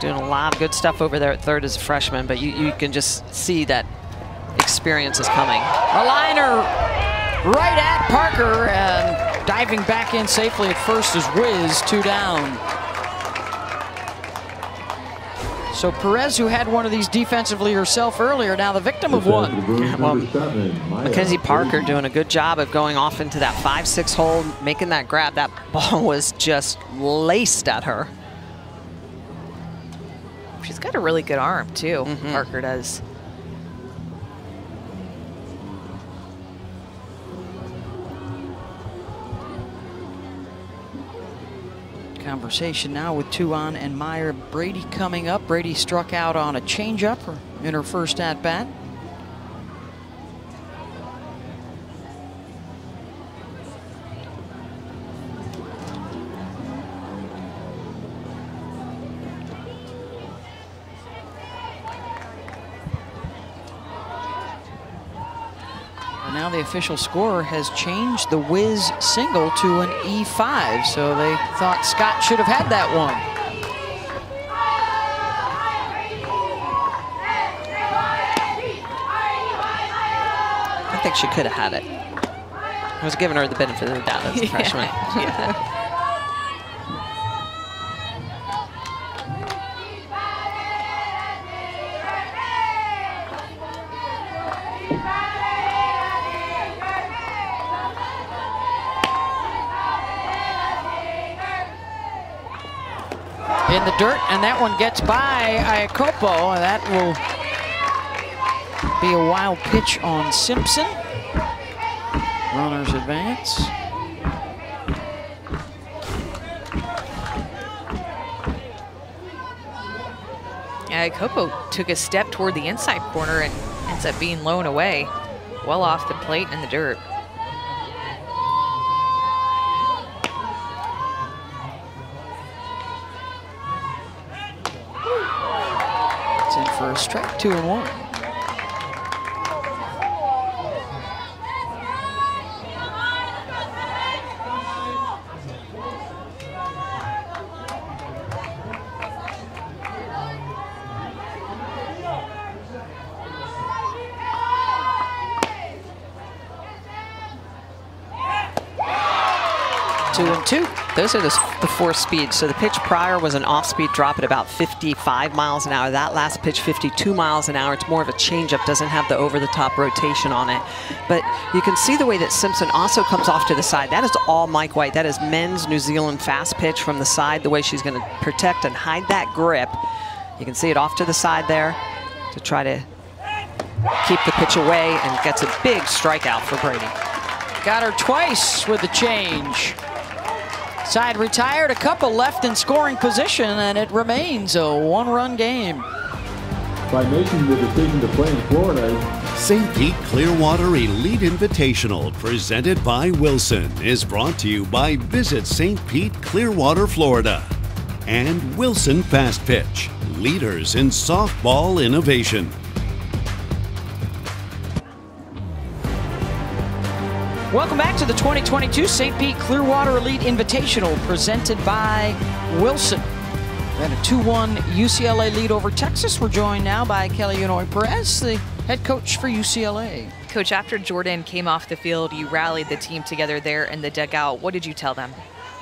doing a lot of good stuff over there at third as a freshman. But you, you can just see that experience is coming. A liner right at Parker and diving back in safely at first is Wisz, two down. So Perez, who had one of these defensively herself earlier, now the victim of Next drive for the one. Well, number seven, Maya Mackenzie Parker doing a good job of going off into that 5-6 hole, making that grab. That ball was just laced at her. She's got a really good arm, too, Mm-hmm. Parker does. Conversation now with on and Meyer. Brady coming up. Brady struck out on a changeup in her first at bat. The official score has changed the Wisz single to an E5, so they thought Scott should have had that one. I think she could have had it. I was giving her the benefit of the doubt as a freshman. in dirt, and that one gets by Iacopo. That will be a wild pitch on Simpson. Runners advance. Iacopo took a step toward the inside corner and ends up being lown away, well off the plate in the dirt. It's in for a strike, two and one. Two and two. Those are the, the four speeds. So the pitch prior was an off-speed drop at about 55 miles an hour. That last pitch, 52 miles an hour. It's more of a changeup, doesn't have the over-the-top rotation on it. But you can see the way that Simpson also comes off to the side. That is all Mike White. That is men's New Zealand fast pitch from the side, the way she's going to protect and hide that grip. You can see it off to the side there to try to keep the pitch away and gets a big strikeout for Brady. Got her twice with the change. Side retired, a couple left in scoring position, and it remains a one-run game. By making the decision to play in Florida, St. Pete Clearwater Elite Invitational, presented by Wilson, is brought to you by Visit St. Pete Clearwater, Florida, and Wilson Fast Pitch, leaders in softball innovation. Welcome back to the 2022 St. Pete Clearwater Elite Invitational presented by Wilson. And a 2-1 UCLA lead over Texas. We're joined now by Kelly Inouye-Perez, the head coach for UCLA. Coach, after Jordan came off the field, you rallied the team together there in the dugout. What did you tell them?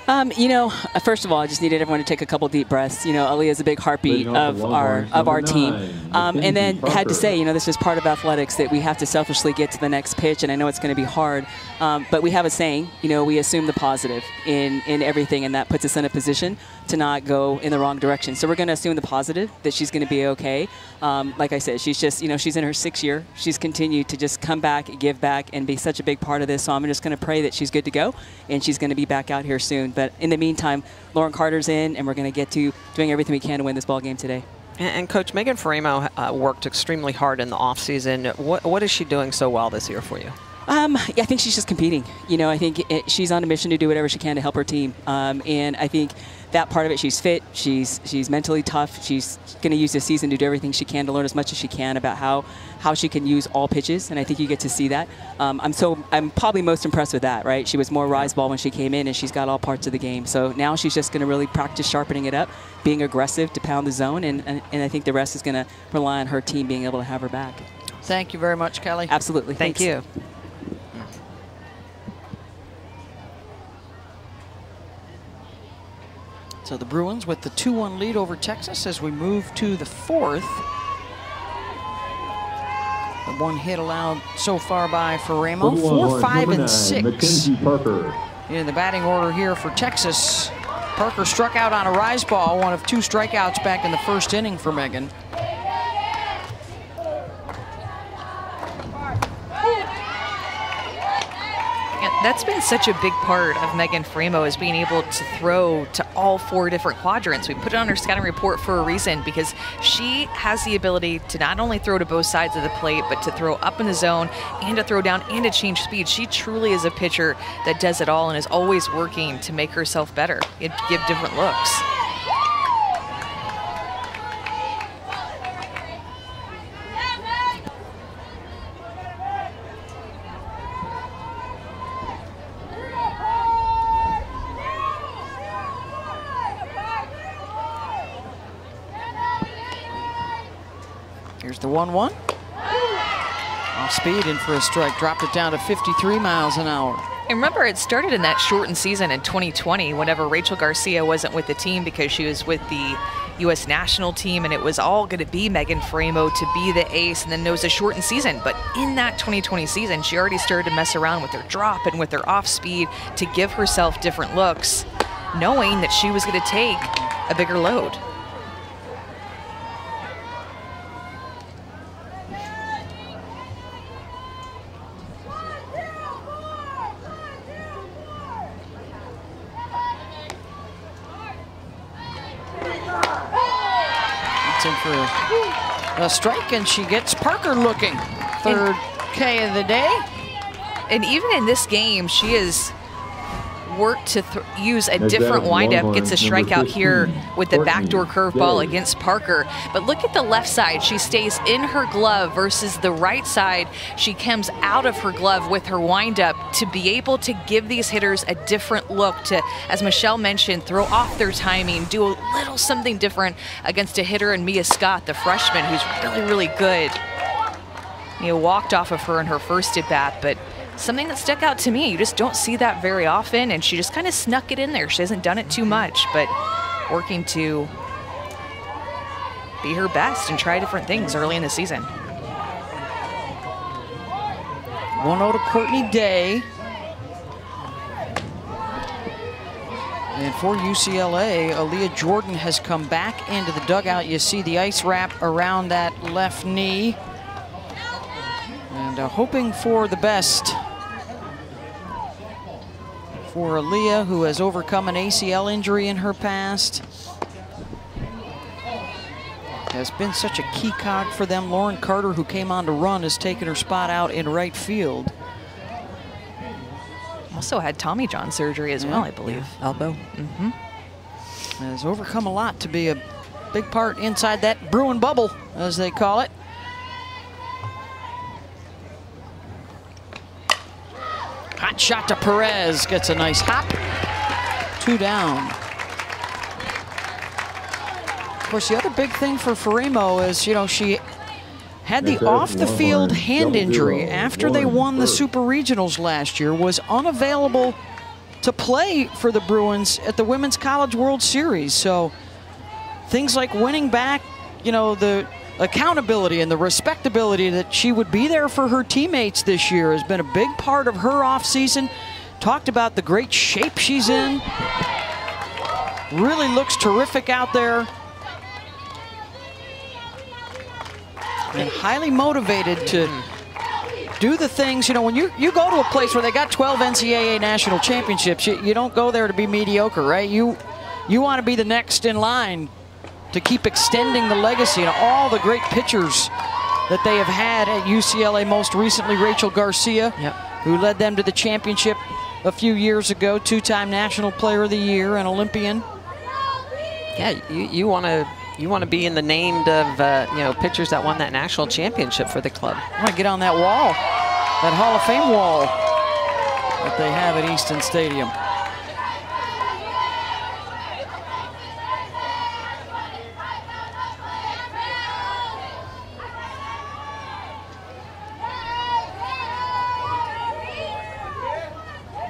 Um, you know, first of all, I just needed everyone to take a couple deep breaths. You know, Ali is a big heartbeat of our of our team, um, and then had to say, you know, this is part of athletics that we have to selfishly get to the next pitch, and I know it's going to be hard, um, but we have a saying, you know, we assume the positive in in everything, and that puts us in a position to not go in the wrong direction. So we're going to assume the positive that she's going to be okay. Um, like I said, she's just, you know, she's in her sixth year. She's continued to just come back, give back, and be such a big part of this. So I'm just going to pray that she's good to go, and she's going to be back out here soon. But in the meantime, Lauren Carter's in, and we're going to get to doing everything we can to win this ball game today. And, Coach Megan Faraimo uh, worked extremely hard in the offseason. What, what is she doing so well this year for you? Um, yeah, I think she's just competing. You know, I think it, she's on a mission to do whatever she can to help her team. Um, and I think that part of it, she's fit. She's she's mentally tough. She's going to use this season to do everything she can to learn as much as she can about how how she can use all pitches. And I think you get to see that. Um, I'm so I'm probably most impressed with that. Right? She was more rise ball when she came in, and she's got all parts of the game. So now she's just going to really practice sharpening it up, being aggressive to pound the zone, and and, and I think the rest is going to rely on her team being able to have her back. Thank you very much, Kelly. Absolutely. Thank Thanks. you. So the Bruins with the 2-1 lead over Texas as we move to the fourth. The one hit allowed so far by. 41 Four, five, and nine, six. Mackenzie Parker. In the batting order here for Texas. Parker struck out on a rise ball, one of two strikeouts back in the first inning for Megan. That's been such a big part of Megan Faraimo is being able to throw to all four different quadrants. We put it on her scouting report for a reason because she has the ability to not only throw to both sides of the plate, but to throw up in the zone and to throw down and to change speed. She truly is a pitcher that does it all and is always working to make herself better, and give different looks. 1 1. Off speed in for a strike. Dropped it down to 53 miles an hour. And remember, it started in that shortened season in 2020 whenever Rachel Garcia wasn't with the team because she was with the U.S. national team, and it was all going to be Megan Faraimo to be the ace, and then there was a shortened season. But in that 2020 season, she already started to mess around with her drop and with her off speed to give herself different looks, knowing that she was going to take a bigger load. It's in for a strike, and she gets Parker looking. Third K of the day. And even in this game, she has worked to use a different windup. Gets a strikeout here with the backdoor curveball against Parker. But look at the left side. She stays in her glove versus the right side. She comes out of her glove with her windup to be able to give these hitters a different look to, as Michelle mentioned, throw off their timing, do a little something different against a hitter and Mia Scott, the freshman, who's really, really good. You know, walked off of her in her first at bat, but something that stuck out to me. You just don't see that very often, and she just kind of snuck it in there. She hasn't done it too much, but working to be her best and try different things early in the season. 1 0 to Courtney Day. And for UCLA, Aaliyah Jordan has come back into the dugout. You see the ice wrap around that left knee. And uh, hoping for the best for Aaliyah, who has overcome an ACL injury in her past. Has been such a key cog for them. Lauren Carter, who came on to run, has taken her spot out in right field. Also had Tommy John surgery as well, I believe. Elbow. has overcome a lot to be a big part inside that Bruin bubble, as they call it. Hot shot to Perez, gets a nice hop. Two down. Of course, the other big thing for Faraimo is, you know, she had the off-the-field hand injury after they won the Super Regionals last year, was unavailable to play for the Bruins at the Women's College World Series. So things like winning back, you know, the accountability and the respectability that she would be there for her teammates this year has been a big part of her offseason. Talked about the great shape she's in. Really looks terrific out there. And highly motivated to do the things, you know, when you, you go to a place where they got 12 NCAA national championships, you, you don't go there to be mediocre, right? You, you want to be the next in line to keep extending the legacy and all the great pitchers that they have had at UCLA, most recently Rachel Garcia, Yep. who led them to the championship a few years ago, two-time National Player of the Year and Olympian. Yeah, you, want to you want to be in the named of uh, you know pitchers that won that national championship for the club. I want to get on that wall, that Hall of Fame wall that they have at Easton Stadium.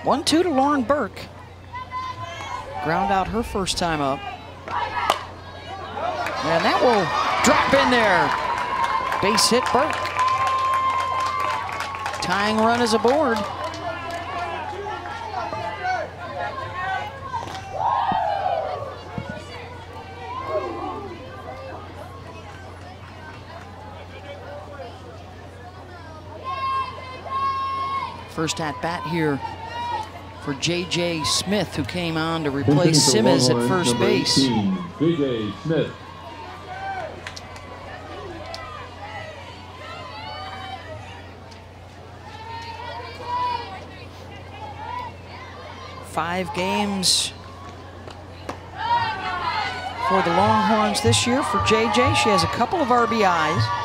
One two to Lauren Burke. Ground out her first time up. And that will drop in there. Base hit Burke. Tying run is aboard. First at bat here for J.J. Smith, who came on to replace Simmons at first base. 18, J.J. Smith. Five games for the Longhorns this year for JJ. She has a couple of RBIs.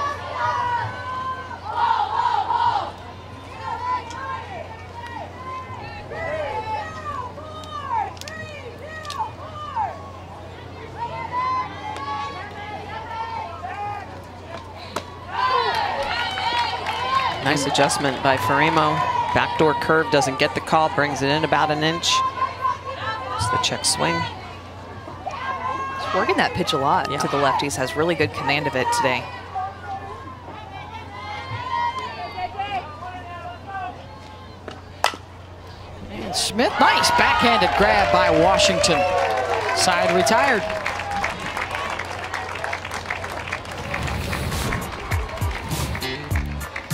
Nice adjustment by Faraimo. Backdoor curve doesn't get the call, brings it in about an inch. It's the check swing. He's working that pitch a lot Yeah. to the lefties. Has really good command of it today. And Smith, nice backhanded grab by Washington. Side retired.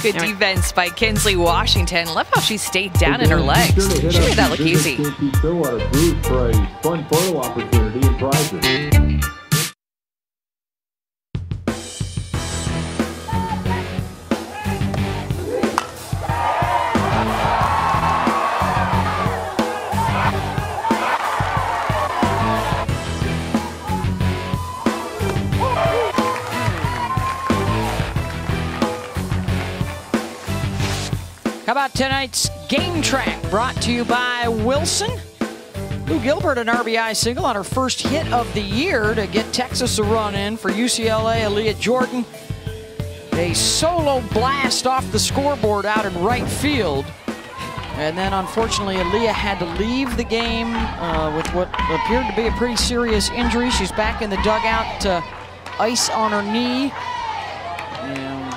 Good Yeah. defense by Kinsley Washington. Love how she stayed down in her legs. She made that look easy. Visit St. Clearwater booth for a fun photo opportunity and prizes. Tonight's game track brought to you by Wilson? Lou Gilbert, an RBI single on her first hit of the year to get Texas a run in for UCLA. Aaliyah Jordan, a solo blast off the scoreboard out in right field. And then unfortunately, Aaliyah had to leave the game uh, with what appeared to be a pretty serious injury. She's back in the dugout, uh, ice on her knee. And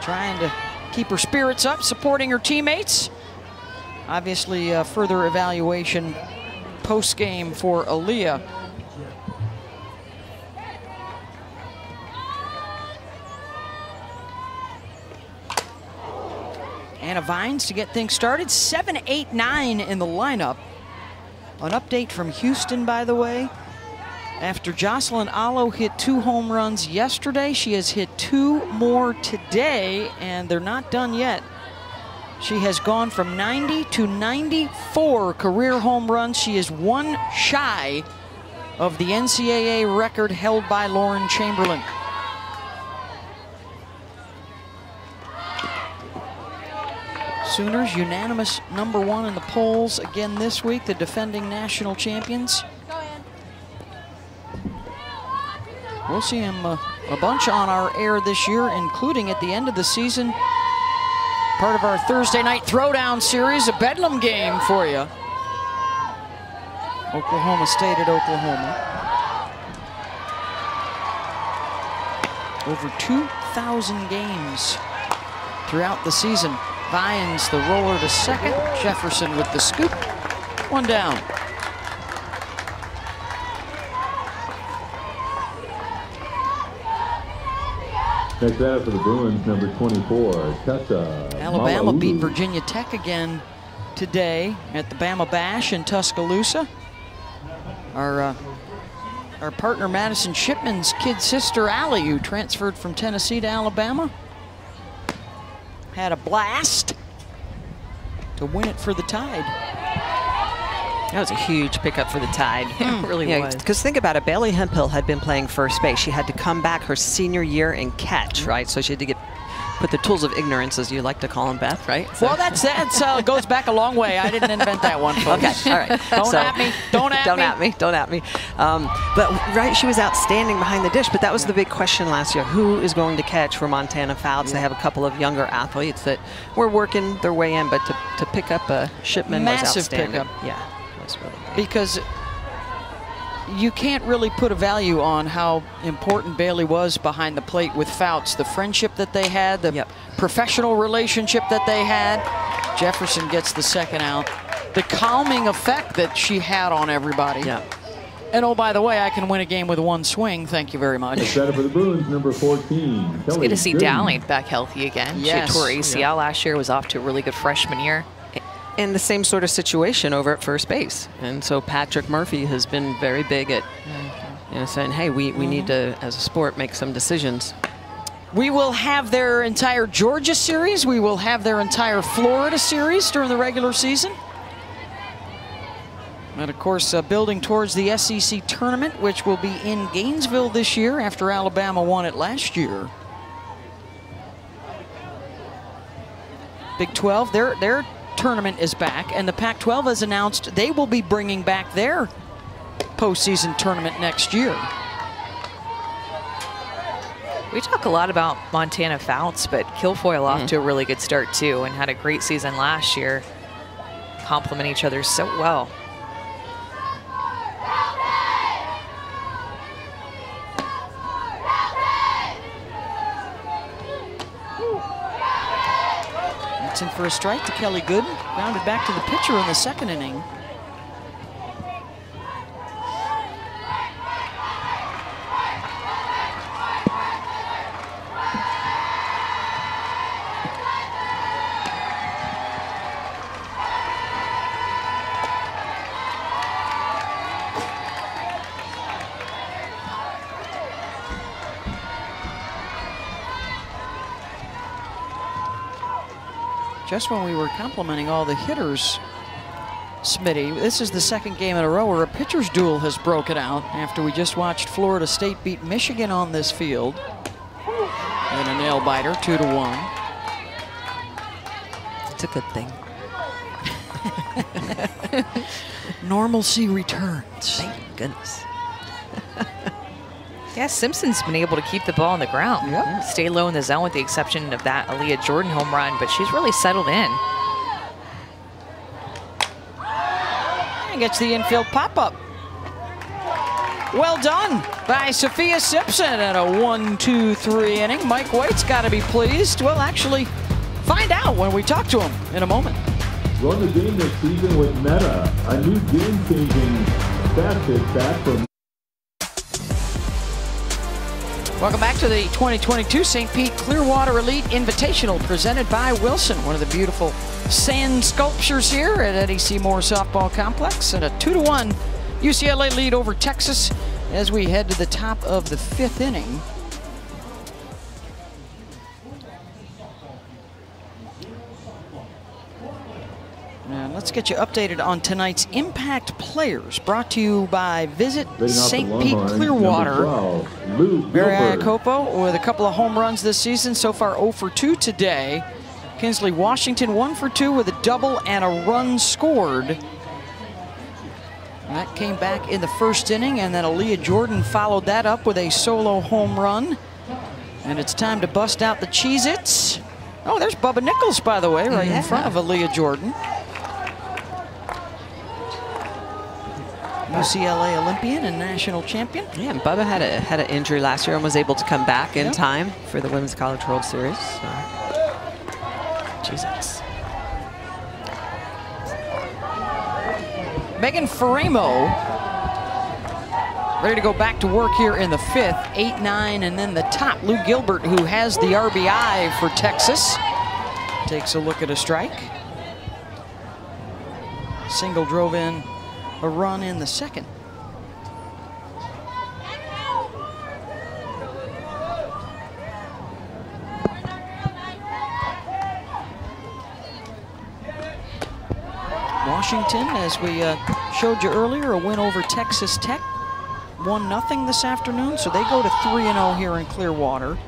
trying to keep her spirits up, supporting her teammates. Obviously, uh, further evaluation post game for Aaliyah. Anna Vines to get things started. 7 8 9 in the lineup. An update from Houston, by the way. After Jocelyn Alo hit two home runs yesterday, she has hit two more today, and they're not done yet. She has gone from 90 to 94 career home runs. She is one shy of the NCAA record held by Lauren Chamberlain. Sooners unanimous number one in the polls again this week, the defending national champions. We'll see him uh, a bunch on our air this year, including at the end of the season. Part of our Thursday night throwdown series, a Bedlam game for you. Oklahoma State at Oklahoma. Over 2,000 games throughout the season. Vines, the roller to second. Jefferson with the scoop. One down. Next batter for the Bruins, number 24, Tessa. Alabama beat. Virginia Tech again today at the Bama Bash in Tuscaloosa. Our uh, our partner Madison Shipman's kid sister Allie, who transferred from Tennessee to Alabama, had a blast to win it for the Tide. That was a huge pickup for the Tide. It really was. Because think about it, Bailey Hemphill had been playing first base. She had to come back her senior year and catch, right? So she had to get put the tools of ignorance, as you like to call them, Beth, right? So- Well, that's that's uh, goes back a long way. I didn't invent that one, folks. Okay, all right. Don't at me. Don't at don't me. at me. Don't at me. Um, but right, she was outstanding behind the dish. But that was the big question last year: Who is going to catch for Montana Fouts? They have a couple of younger athletes that were working their way in, but to, to pick up a Shipman was Massive outstanding. pickup. Yeah, it really. Great. because you can't really put a value on how important Bailey was behind the plate with Fouts. The friendship that they had, the Yep. professional relationship that they had. Jefferson gets the second out. The calming effect that she had on everybody. Yeah. And oh, by the way, I can win a game with one swing. Thank you very much. Next batter for the Bruins, number 14, It's good to see Dowling back healthy again. Yes. She tore ACL last year, was off to a really good freshman year. In the same sort of situation over at first base. And so Patrick Murphy has been very big at you know, saying, hey, we, we need to, as a sport, make some decisions. We will have their entire Georgia series. We will have their entire Florida series during the regular season. And of course, uh, building towards the SEC tournament, which will be in Gainesville this year after Alabama won it last year. Big 12, their, their tournament is back, and the Pac 12 has announced they will be bringing back their postseason tournament next year. We talk a lot about Montana Fouts, but Kilfoyle off mm-hmm. to a really good start too and had a great season last year. Complement each other so well. For a strike to Kelly Gooden. Grounded back to the pitcher in the second inning. Just when we were complimenting all the hitters, Smitty, this is the second game in a row where a pitcher's duel has broken out after we just watched Florida State beat Michigan on this field. And a nail biter, two to one. It's a good thing. Normalcy returns. Thank goodness. Yeah, Simpson's been able to keep the ball on the ground. Yep. Stay low in the zone with the exception of that Aaliyah Jordan home run, but she's really settled in. And gets the infield pop up. Well done by Sophia Simpson at a one, two, three inning. Mike White's got to be pleased. We'll actually find out when we talk to him in a moment. Run the game this season with Meta, a new game-changing fast pitch bat from Welcome back to the 2022 St. Pete Clearwater Elite Invitational presented by Wilson. One of the beautiful sand sculptures here at Eddie Seymour Softball Complex. And a 2 to 1 UCLA lead over Texas as we head to the top of the fifth inning. And let's get you updated on tonight's Impact Players, brought to you by Visit leading off the St. Pete Longhorns, Clearwater. 12, Lou Barry Gilbert. Iacopo with a couple of home runs this season. So far 0 for 2 today. Kinsley Washington 1 for 2 with a double and a run scored. And that came back in the first inning, and then Aaliyah Jordan followed that up with a solo home run. And it's time to bust out the Cheez Its. Oh, there's Bubba Nickles, by the way, right in front of Aaliyah Jordan. UCLA Olympian and national champion. Yeah, and Bubba had a had an injury last year and was able to come back in Yep. time for the Women's College World Series. So. Jesus. Megan Faraimo ready to go back to work here in the fifth. Eight, nine, and then the top. Lou Gilbert, who has the RBI for Texas, takes a look at a strike. Single drove in a run in the second. Washington, as we uh, showed you earlier, a win over Texas Tech. 1 nothing this afternoon, so they go to 3 0 here in Clearwater.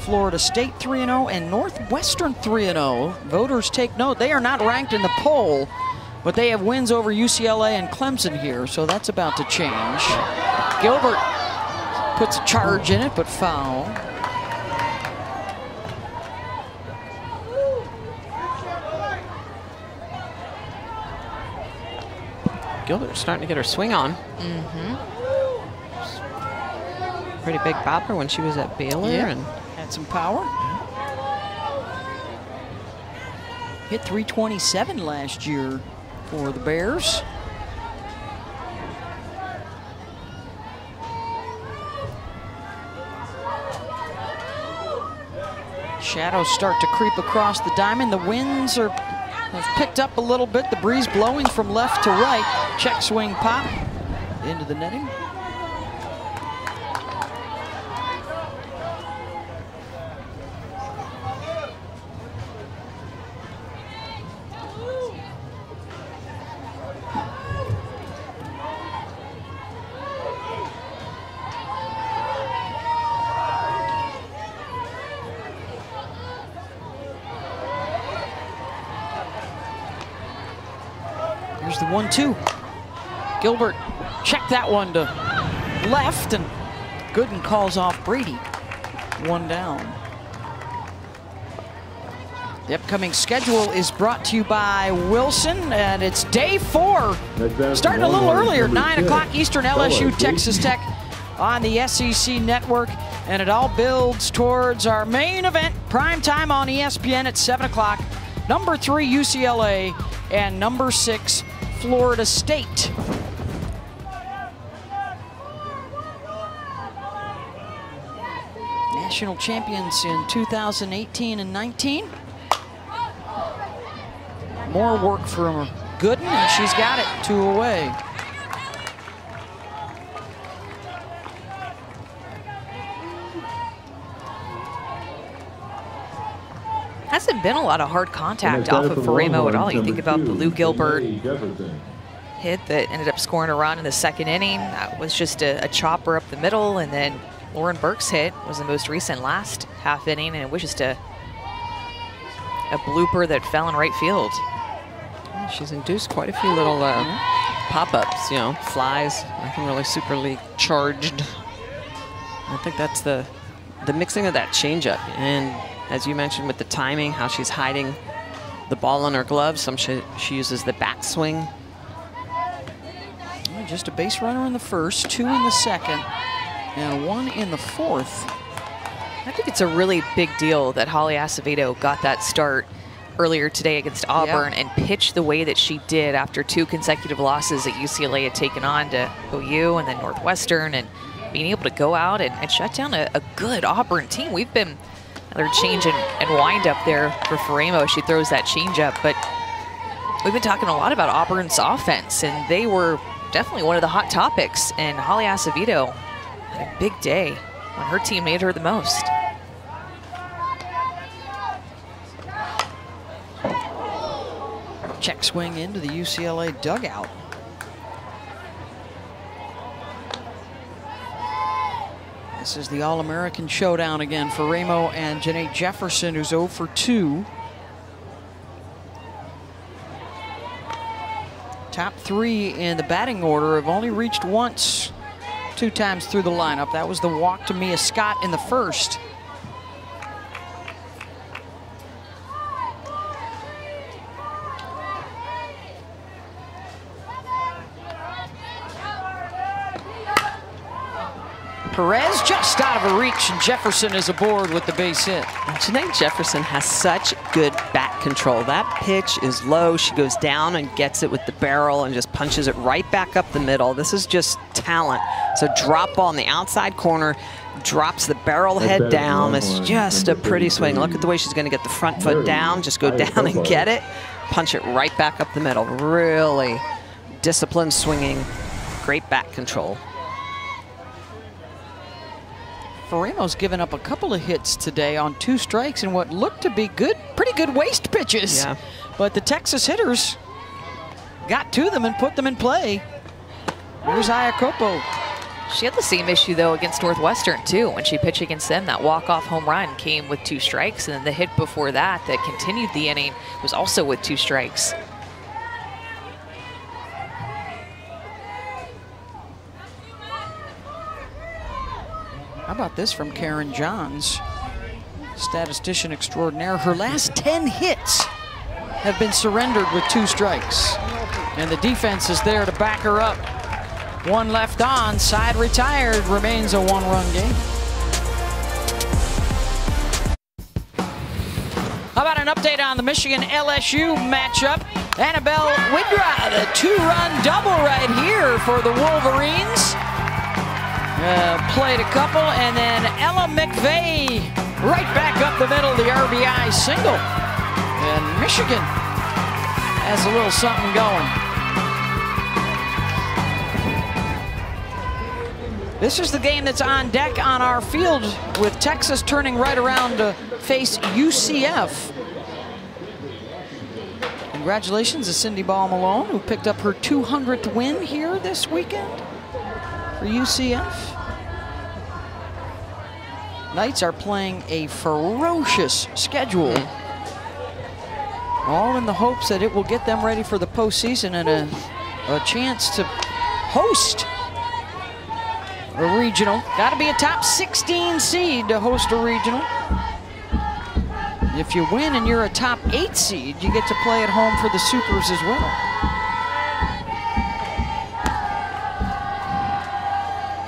Florida State 3 0 and Northwestern 3 0. Voters take note, they are not ranked in the poll, but they have wins over UCLA and Clemson here, so that's about to change. Gilbert puts a charge in it, but foul. Gilbert's starting to get her swing on. Mm-hmm. Pretty big bopper when she was at Baylor. Yeah. And Had some power. Hit 327 last year for the Bears. Shadows start to creep across the diamond. The winds are have picked up a little bit. The breeze blowing from left to right. Check swing pop into the netting. The one-two. Gilbert checked that one to left, and Gooden calls off Brady. one down. The upcoming schedule is brought to you by Wilson, and it's day four. Starting a little earlier, 9 o'clock Eastern, LSU, Texas Tech on the SEC network. And it all builds towards our main event, prime time on ESPN at 7 o'clock. Number three, UCLA, and number six, Florida State. National champions in 2018 and 19. More work for Gooden, and she's got it two away. Hasn't been a lot of hard contact off of from Faraimo at all. You think number about the two, Lou Gilbert hit that ended up scoring a run in the second inning. That was just a, a chopper up the middle, and then Lauren Burke's hit was the most recent last half inning, and it was just a a blooper that fell in right field. She's induced quite a few little uh, pop-ups, you know, flies, nothing really super league charged. I think that's the the mixing of that changeup, and as you mentioned with the timing, how she's hiding the ball in her glove. Some she, she uses the backswing. Just a base runner in the first, two in the second, and one in the fourth. I think it's a really big deal that Holly Azevedo got that start earlier today against Auburn and pitched the way that she did after two consecutive losses that UCLA had taken on to OU and then Northwestern and being able to go out and, and shut down a, a good Auburn team. We've been another change and, and wind up there for Faraimo. She throws that change up, but we've been talking a lot about Auburn's offense and they were definitely one of the hot topics and Holly Azevedo had a big day when her team made her the most. Check swing into the UCLA dugout. This is the All-American showdown again Faraimo and Janae Jefferson, who's 0 for 2. Top three in the batting order have only reached once, two times through the lineup. That was the walk to Mia Scott in the first. Perez just out of a reach, and Jefferson is aboard with the base hit. Janae Jefferson has such good bat control. That pitch is low. She goes down and gets it with the barrel and just punches it right back up the middle. This is just talent. So drop ball in the outside corner, drops the barrel head down. It's just a pretty swing. Look at the way she's going to get the front foot down. Just go down and get it. Punch it right back up the middle. Really disciplined swinging. Great bat control. Faraimo's given up a couple of hits today on two strikes and what looked to be good, pretty good waste pitches. Yeah. But the Texas hitters got to them and put them in play. Here's Iacopo. She had the same issue though against Northwestern too. When she pitched against them, that walk-off home run came with two strikes, and then the hit before that that continued the inning was also with two strikes. How about this from Karen Johns, statistician extraordinaire? Her last 10 hits have been surrendered with two strikes. And the defense is there to back her up. One left on, side retired, remains a one-run game. How about an update on the Michigan LSU matchup? Annabelle Widra, the two-run double right here for the Wolverines. Uh, played a couple, and then Ella McVeigh right back up the middle, the RBI single. And Michigan has a little something going. This is the game that's on deck on our field with Texas turning right around to face UCF. Congratulations to Cindy Ball Malone, who picked up her 200th win here this weekend for UCF. Knights are playing a ferocious schedule. All in the hopes that it will get them ready for the postseason and a, a chance to host a regional. Got to be a top 16 seed to host a regional. If you win and you're a top eight seed, you get to play at home for the Supers as well.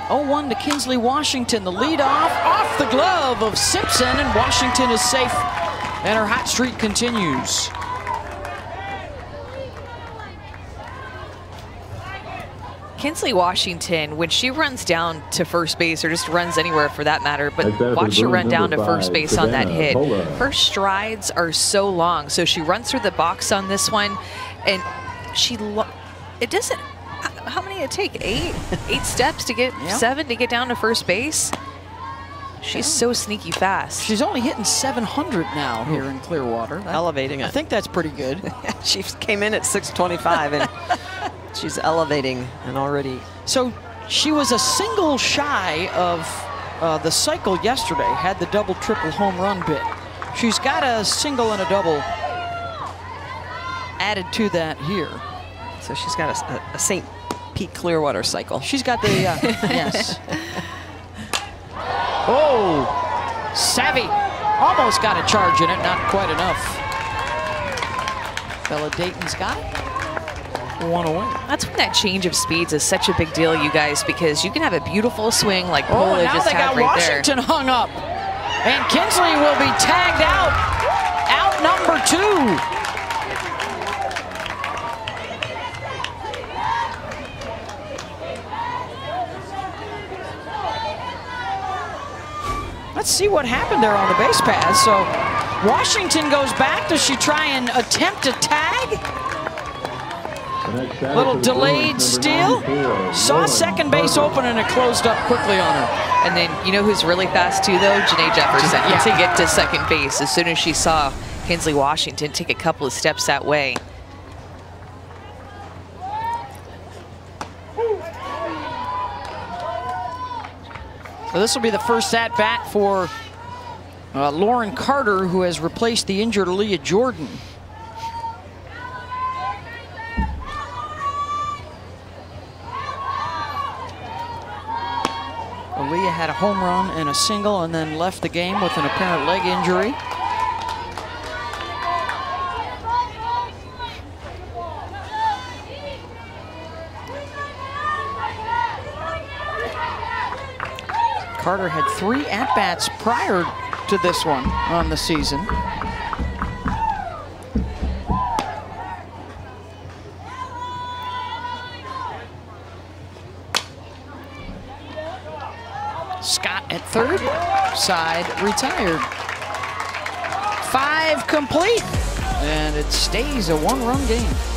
Oh, one to Kinsley Washington. The lead off, off the glove of Simpson, and Washington is safe, and her hot streak continues. Kinsley Washington, when she runs down to first base or just runs anywhere for that matter, but That's watch her run down to first five, base on that hit. Pola. Her strides are so long. So she runs through the box on this one and she, it doesn't, h- how many did it take? Eight? Eight steps to get, Yeah. seven to get down to first base? She's so sneaky fast. She's only hitting 700 now here in Clearwater. That- Elevating I think that's pretty good. she came in at 625 and she's elevating and already So she was a single shy of uh, the cycle yesterday, had the double triple home run bit. She's got a single and a double added to that here. so she's got a, a St. Pete Clearwater cycle. She's got the, uh, yes. Oh, savvy. Almost got a charge in it, not quite enough. Bella Dayton's got it. One away. That's when that change of speeds is such a big deal, you guys, because you can have a beautiful swing like Oh, Pola now just they had got right Washington hung up. And Kinsley will be tagged out. Out number two. Let's see what happened there on the base pass. So Washington goes back. Does she try and attempt a tag? The next batter Little delayed steal. Saw second base open and it closed up quickly on her. And then you know who's really fast too, though? Janae Jefferson Yeah. to get to second base as soon as she saw Kinsley Washington take a couple of steps that way. So this will be the first at bat for uh, Lauren Carter, who has replaced the injured Aaliyah Jordan. Aaliyah had a home run and a single and then left the game with an apparent leg injury. Carter had three at-bats prior to this one on the season. Scott at third, side retired. Five complete, and it stays a one-run game.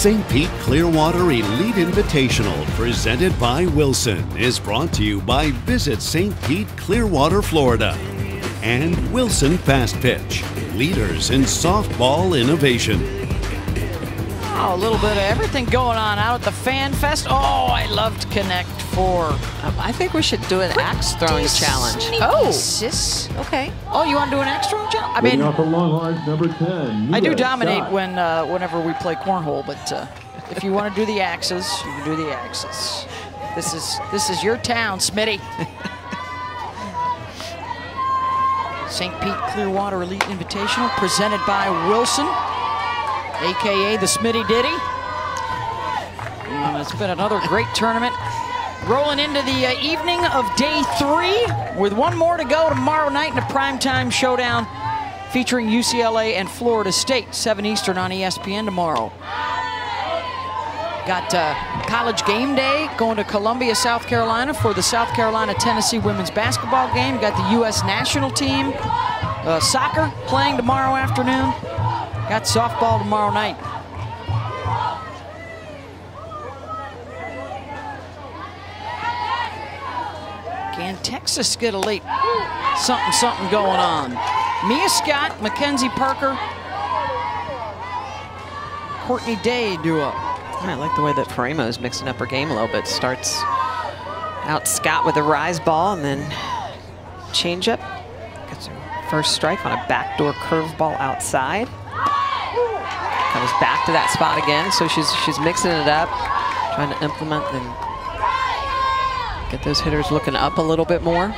St. Pete Clearwater Elite Invitational, presented by Wilson, is brought to you by Visit St. Pete Clearwater, Florida, and Wilson Fast Pitch, leaders in softball innovation. Oh, a little bit of everything going on out at the Fan Fest. Oh, I loved Connect Four. Um, I think we should do an axe throwing challenge. Oh. sis. Okay. Oh, you want to do an extra challenge? I Leading mean, off the Longhorns, number 10. I do dominate Scott. when uh, whenever we play cornhole, but uh, if you want to do the axes, you can do the axes. This is this is your town, Smitty. St. Pete Clearwater Elite Invitational, presented by Wilson, aka the Smitty Diddy. And it's been another great tournament. Rolling into the uh, evening of day three, with one more to go tomorrow night in a primetime showdown featuring UCLA and Florida State, 7 Eastern on ESPN tomorrow. Got uh, college game day going to Columbia, South Carolina for the South Carolina Tennessee women's basketball game. Got the U.S. national team uh, soccer playing tomorrow afternoon. Got softball tomorrow night. Texas get a late something something going on? Mia Scott, Mackenzie Parker, Courtney Day do up. I like the way that Faraimo is mixing up her game a little bit. Starts out Scott with a rise ball and then change up. Gets her first strike on a backdoor curveball outside. Comes back to that spot again, so she's she's mixing it up, trying to implement and get those hitters looking up a little bit more.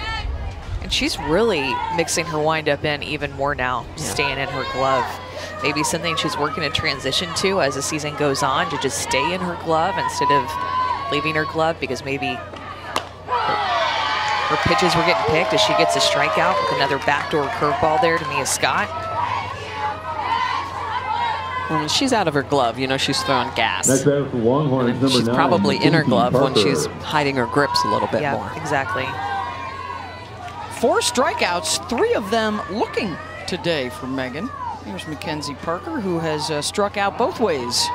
And she's really mixing her windup in even more now, staying in her glove. Maybe something she's working to transition to as the season goes on to just stay in her glove instead of leaving her glove because maybe her, her pitches were getting picked as she gets a strikeout with another backdoor curveball there to Mia Scott. When she's out of her glove, you know she's throwing gas. Next batter for Longhorns, number She's nine. probably in her Mackenzie glove when she's hiding her grips a little bit yeah, more. exactly. Four strikeouts, three of them looking today for Megan. Here's Mackenzie Parker, who has uh, struck out both ways.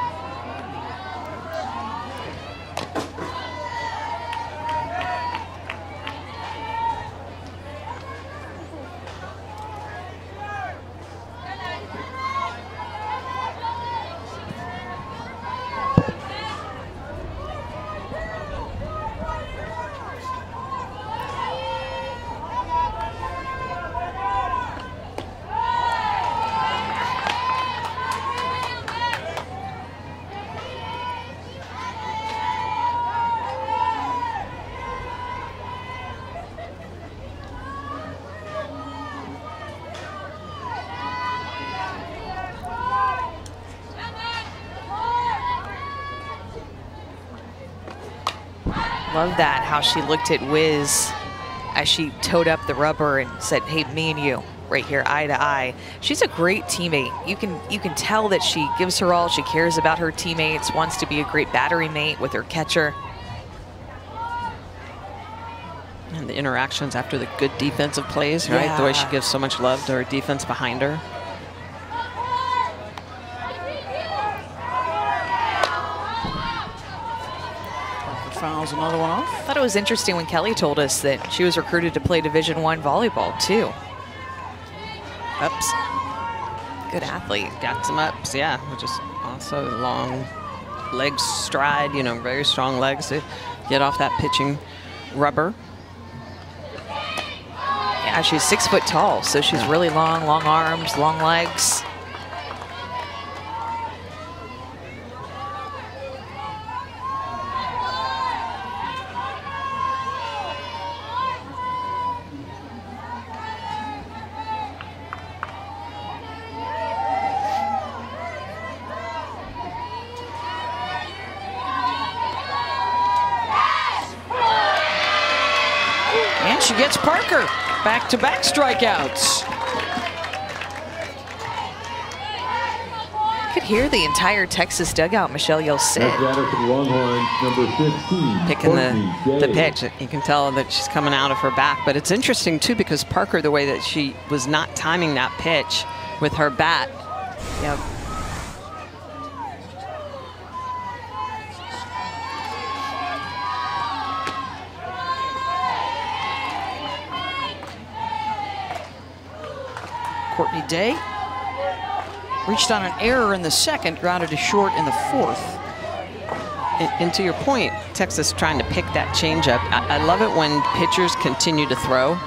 Love that, how she looked at Wisz as she towed up the rubber and said, hey, me and you, right here, eye to eye. She's a great teammate. You can you can tell that she gives her all. She cares about her teammates, wants to be a great battery mate with her catcher. And the interactions after the good defensive plays, right? The way she gives so much love to her defense behind her. Parker fouls another one off. I thought it was interesting when Kelly told us that she was recruited to play Division One volleyball too. Ups. Good athlete. Got some ups, yeah. Which is also long legs stride, you know, very strong legs to get off that pitching rubber. Yeah, she's six foot tall, so she's really long, long arms, long legs. And she gets Parker. Back-to-back strikeouts. You could hear the entire Texas dugout. Michelle yell sit. Next batter for the Longhorns, number 15. picking the, the pitch. You can tell that she's coming out of her back. But it's interesting, too, because Parker, the way that she was not timing that pitch with her bat, Yep. Courtney Day reached on an error in the second, grounded to short in the fourth. and, and to your point, Texas trying to pick that changeup. I, I love it when pitchers continue to throw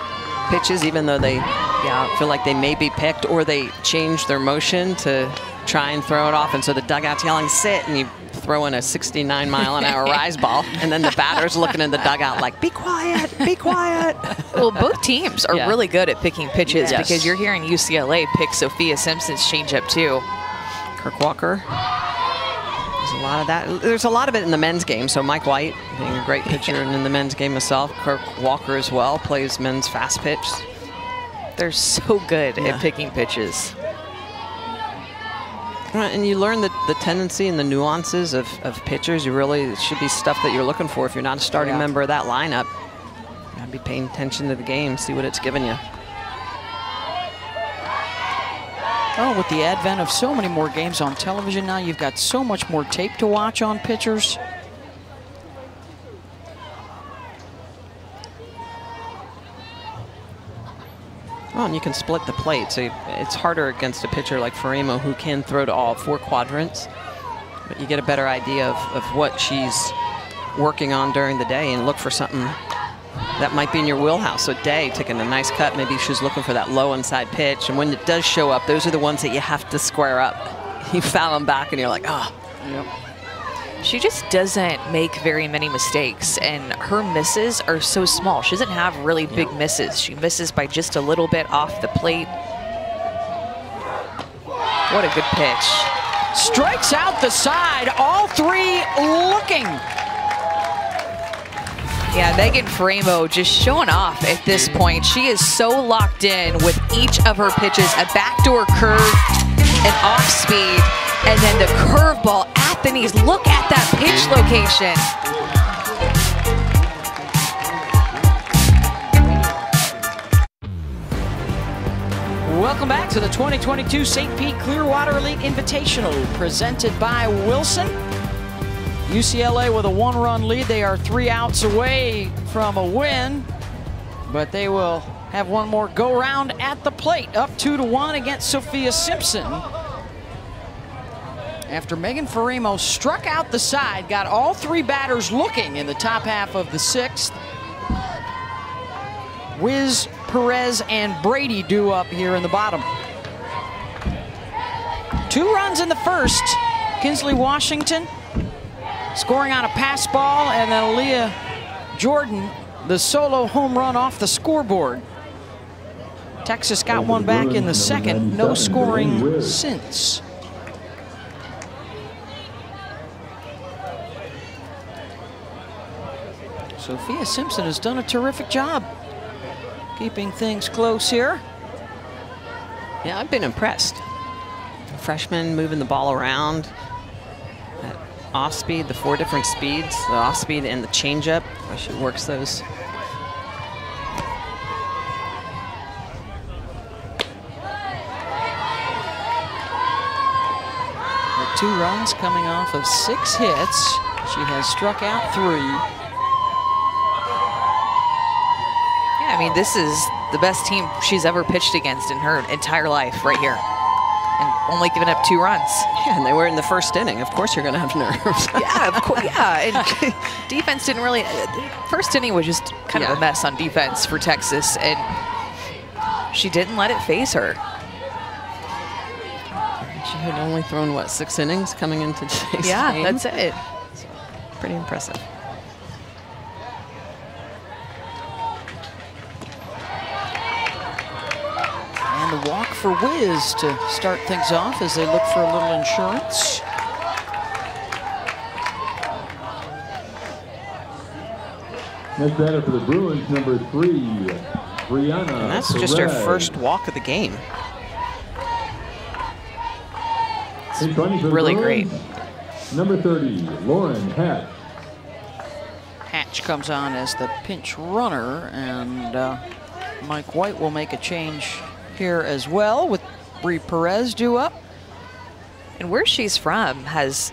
pitches, even though they yeah, feel like they may be picked, or they change their motion to try and throw it off. And so the dugout's yelling, sit, and you throw in a 69 mile an hour rise ball, and then the batter's looking in the dugout like, be quiet, be quiet. Well, both teams are Yeah. really good at picking pitches Yes. because you're hearing UCLA pick Sophia Simpson's changeup too. Kirk Walker. There's a lot of that. There's a lot of it in the men's game. So Mike White, being a great pitcher, and in the men's game himself, Kirk Walker as well plays men's fast pitch. They're so good Yeah. at picking pitches. Right, And you learn the, the tendency and the nuances of, of pitchers. You really it should be stuff that you're looking for if you're not a starting Yeah. member of that lineup. You gotta be paying attention to the game, see what it's giving you. Oh, with the advent of so many more games on television now, you've got so much more tape to watch on pitchers. Oh, and you can split the plate, so it's harder against a pitcher like Faraimo who can throw to all four quadrants. But you get a better idea of, of what she's working on during the day and look for something that might be in your wheelhouse. So Day taking a nice cut, maybe she's looking for that low inside pitch. And when it does show up, those are the ones that you have to square up. you foul them back and you're like, oh. Yep. She just doesn't make very many mistakes, and her misses are so small. She doesn't have really big misses. She misses by just a little bit off the plate. What a good pitch. Strikes out the side, all three looking. Yeah, Megan Faraimo just showing off at this point. She is so locked in with each of her pitches, a backdoor curve, an off speed, and then the curveball at the knees. Look at that pitch location. Welcome back to the 2022 St. Pete Clearwater Elite Invitational presented by Wilson. UCLA with a one run lead. They are three outs away from a win, but they will have one more go round at the plate. Up two to one against Sophia Simpson. After Megan Faraimo struck out the side, got all three batters looking in the top half of the sixth. Wisz, Perez, and Brady do up here in the bottom. Two runs in the first. Kinsley Washington scoring on a pass ball, and then Aaliyah Jordan, the solo home run off the scoreboard. Texas got one back in the second. No scoring since. Sophia Simpson has done a terrific job keeping things close here. Yeah, I've been impressed. Freshman moving the ball around. That off speed, the four different speeds, the off speed and the changeup. She works those. With two runs coming off of six hits. She has struck out three. Yeah, I mean, this is the best team she's ever pitched against in her entire life right here. And only given up two runs. Yeah, and they were in the first inning. Of course you're going to have nerves. Yeah, of course. Yeah, and defense didn't really. Uh, first inning was just kind of a mess on defense for Texas, and she didn't let it phase her. she had only thrown, what, six innings coming into today's Yeah, game? that's it. Pretty impressive. The walk for Wisz to start things off as they look for a little insurance. Next batter for the Bruins, number three, Brianna. And that's just her Perez. first walk of the game. Hit 20 really Bruins, Number 30, Lauren Hatch. Hatch comes on as the pinch runner, and uh, Mike White will make a change here as well with Bree Perez due up. And where she's from has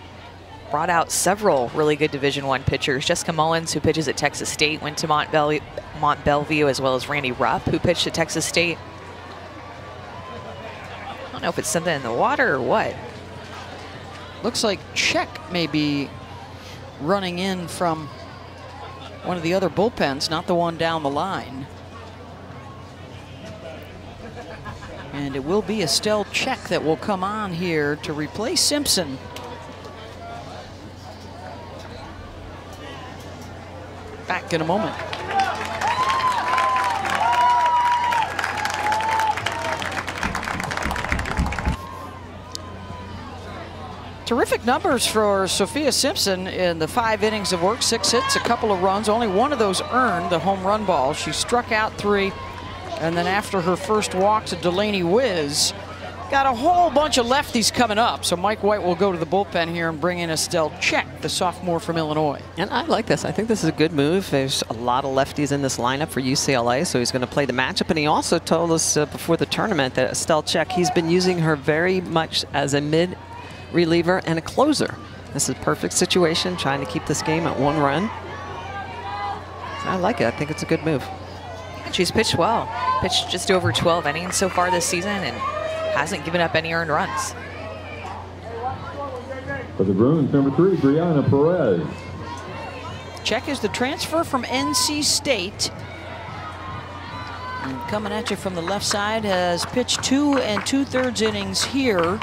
brought out several really good Division One pitchers. Jessica Mullins, who pitches at Texas State, went to Mont, Belle- Mont Belvieu, as well as Randi Rupp, who pitched at Texas State. I don't know if it's something in the water or what. Looks like Czech may be running in from one of the other bullpens, not the one down the line. And it will be Estelle Czech that will come on here to replace Simpson. Back in a moment. Terrific numbers for Sophia Simpson in the five innings of work, six hits, a couple of runs. Only one of those earned the home run ball. She struck out three, and then after her first walk to Delanie Wisz, got a whole bunch of lefties coming up. So Mike White will go to the bullpen here and bring in Estelle Czech, the sophomore from Illinois. And I like this. I think this is a good move. There's a lot of lefties in this lineup for UCLA, so he's going to play the matchup. And he also told us uh, before the tournament that Estelle Czech, he's been using her very much as a mid reliever and a closer. This is a perfect situation, trying to keep this game at one run. I like it. I think it's a good move. And she's pitched well. Pitched just over 12 innings so far this season and hasn't given up any earned runs. For the Bruins, number three, Brianna Perez. Czech is the transfer from NC State. And coming at you from the left side has pitched two and two thirds innings here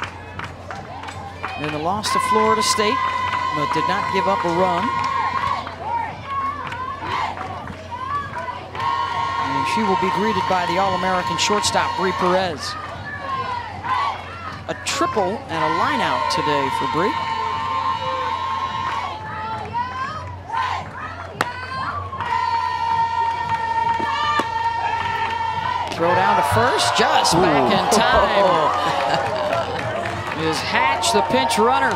in the loss to Florida State, but did not give up a run. And she will be greeted by the All-American shortstop, Brie Perez. A triple and a line out today for Brie. Throw down to first, just back in time. Is Hatch the pinch runner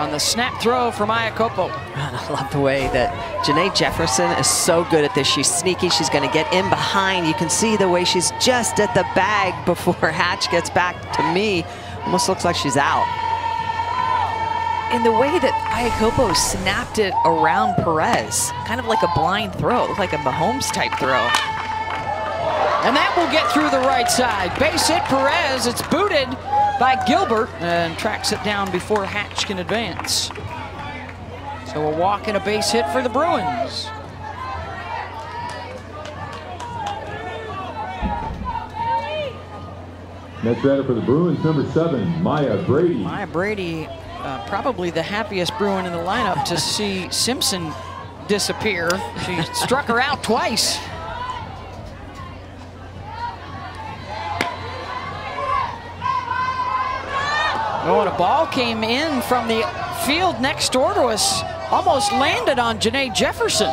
on the snap throw from Iacopo. Man, I love the way that Janae Jefferson is so good at this. She's sneaky. She's going to get in behind. You can see the way she's just at the bag before Hatch gets back to me. Almost looks like she's out. In the way that Iacopo snapped it around Perez, kind of like a blind throw, like a Mahomes type throw. And that will get through the right side. Base hit Perez. It's booted by Gilbert and tracks it down before Hatch can advance. So a walk and a base hit for the Bruins. Next batter for the Bruins, number seven, Maya Brady. Maya Brady, uh, probably the happiest Bruin in the lineup to see Simpson disappear. She struck her out twice. Oh, and a ball came in from the field next door to us. Almost landed on Janae Jefferson.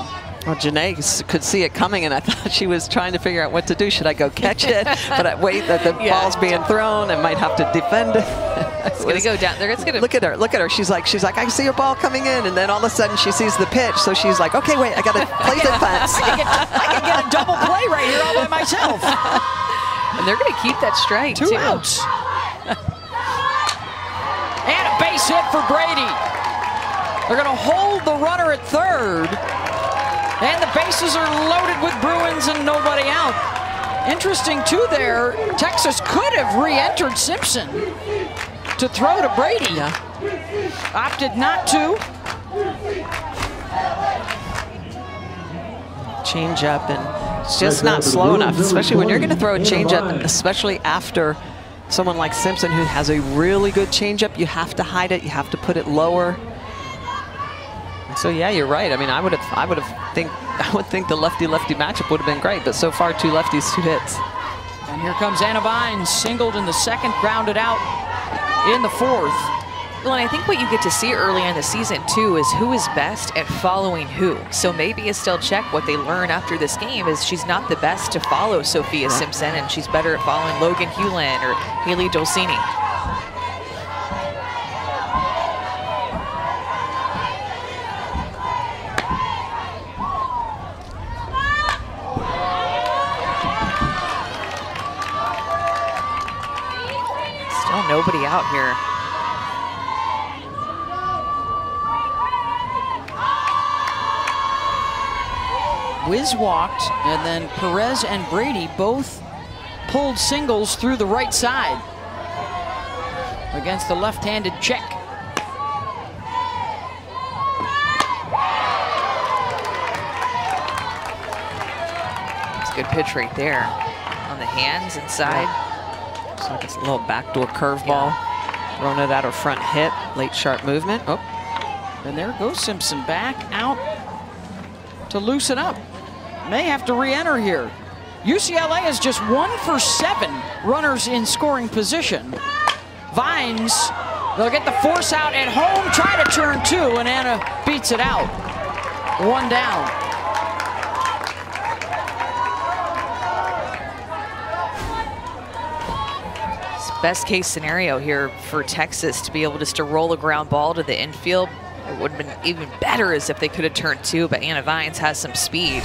Well, Janae could see it coming, and I thought she was trying to figure out what to do. Should I go catch it? but I wait that the Yeah. ball's being thrown and might have to defend it. It's gonna go down. They're it's gonna Look at her, look at her. She's like, she's like, I see a ball coming in, and then all of a sudden she sees the pitch, so she's like, okay, wait, I gotta play defense. I can, get, I can get a double play right here all by myself. and they're gonna keep that strike Two too. outs. and a base hit for Brady. They're going to hold the runner at third. And the bases are loaded with Bruins and nobody out. Interesting, too, there. Texas could have re entered Simpson to throw to Brady. Opted not to. change up and it's just not there for the slow enough, especially when you're going to throw a change up, especially after someone like Simpson who has a really good changeup. You have to hide it. You have to put it lower. So yeah, you're right. I mean, I would have, I would have think, I would think the lefty-lefty matchup would have been great, but so far two lefties, two hits. And here comes Anna Vines, singled in the second, grounded out in the fourth. Well, and I think what you get to see early in the season too is who is best at following who. So maybe Estelle Czech, what they learn after this game is she's not the best to follow Sophia Simpson, and she's better at following Logan Hewlin or Hailey Dolcini. Still nobody out here. Wisz walked, and then Perez and Brady both pulled singles through the right side against the left-handed Czech. It's a good pitch right there on the hands inside. So it's a little backdoor curveball, throwing it at her front hip, late sharp movement. Oh, And there goes Simpson back out to loosen up. May have to re-enter here. UCLA is just one for seven runners in scoring position. Vines, they'll get the force out at home, try to turn two, and Anna beats it out. One down. Best case scenario here for Texas to be able just to roll a ground ball to the infield. It would have been even better as if they could have turned two, but Anna Vines has some speed.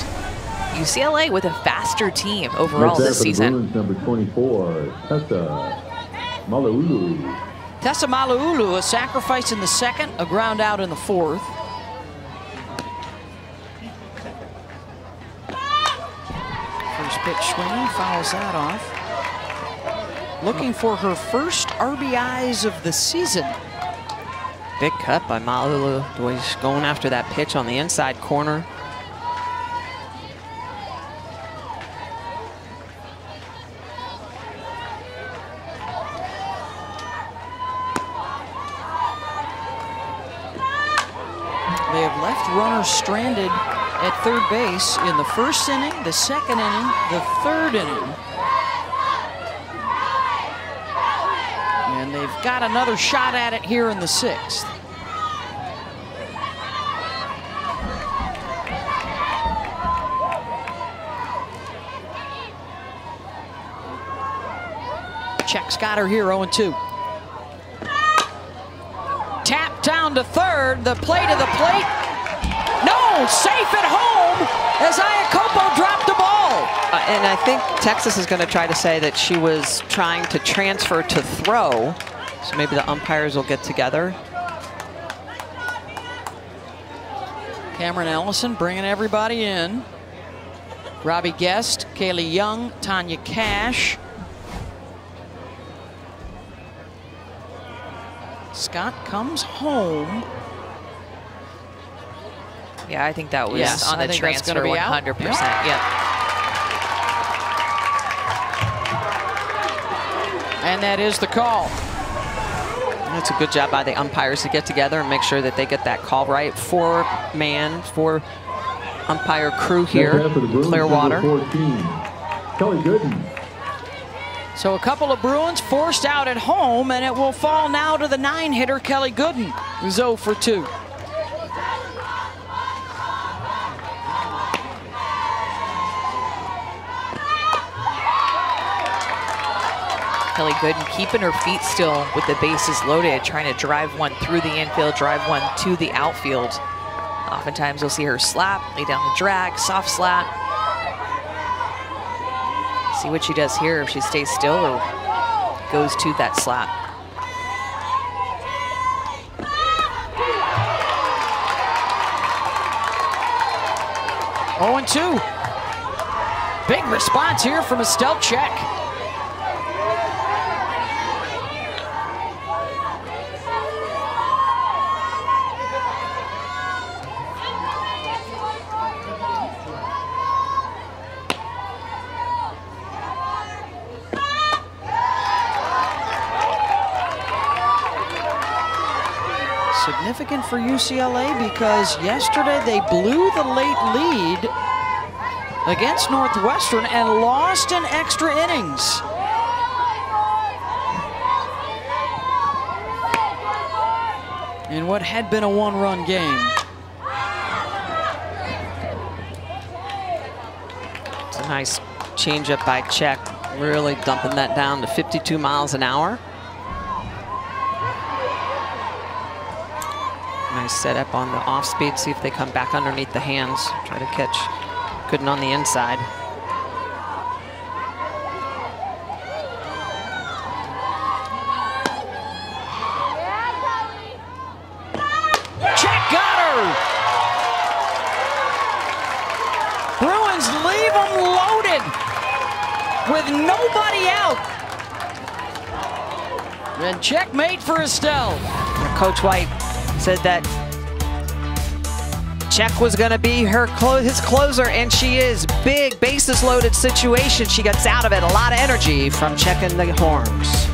UCLA with a faster team overall this season. Bruins, number 24, Tessa Malaulu. Tessa Malaulu, a sacrifice in the second, a ground out in the fourth. First pitch swinging, fouls that off. Looking for her first RBIs of the season. big cut by Malaulu. The way she's going after that pitch on the inside corner. They have left runners stranded at third base in the first inning, the second inning, the third inning. And they've got another shot at it here in the sixth. Czech's got her here 0-2. Tap down to third, the play to the plate. No, safe at home as Iacopo dropped the ball. Uh, and I think Texas is going to try to say that she was trying to transfer to throw. So maybe the umpires will get together. Cameron Ellison bringing everybody in. Robbie Guest, Kaylee Young, Tanya Cash. Scott comes home. Yeah, I think that was Yes, on I the think that's transfer gonna be 100%. Yep. Yep. And that is the call. That's a good job by the umpires to get together and make sure that they get that call right. Four man, four umpire crew here, Next up Bruins, Clearwater. Kelly Gooden. So a couple of Bruins forced out at home, and it will fall now to the nine hitter, Kelly Gooden, who's 0 for 2. Kelly Gooden keeping her feet still with the bases loaded, trying to drive one through the infield, drive one to the outfield. Oftentimes you'll see her slap, lay down the drag, soft slap. See what she does here, if she stays still or goes to that slap. Oh and 2. Big response here from Estelle Czech. For UCLA because yesterday they blew the late lead against Northwestern and lost in extra innings. In what had been a one-run game. It's a nice changeup by Czech, really dumping that down to 52 miles an hour. Nice setup on the off speed, see if they come back underneath the hands, try to catch Gooden on the inside. Czech got her! Bruins leave them loaded with nobody out. And checkmate for Estelle. Coach White said that Czech was going to be her clo his closer, and she is. Big bases loaded situation. She gets out of it. A lot of energy from checking the horns.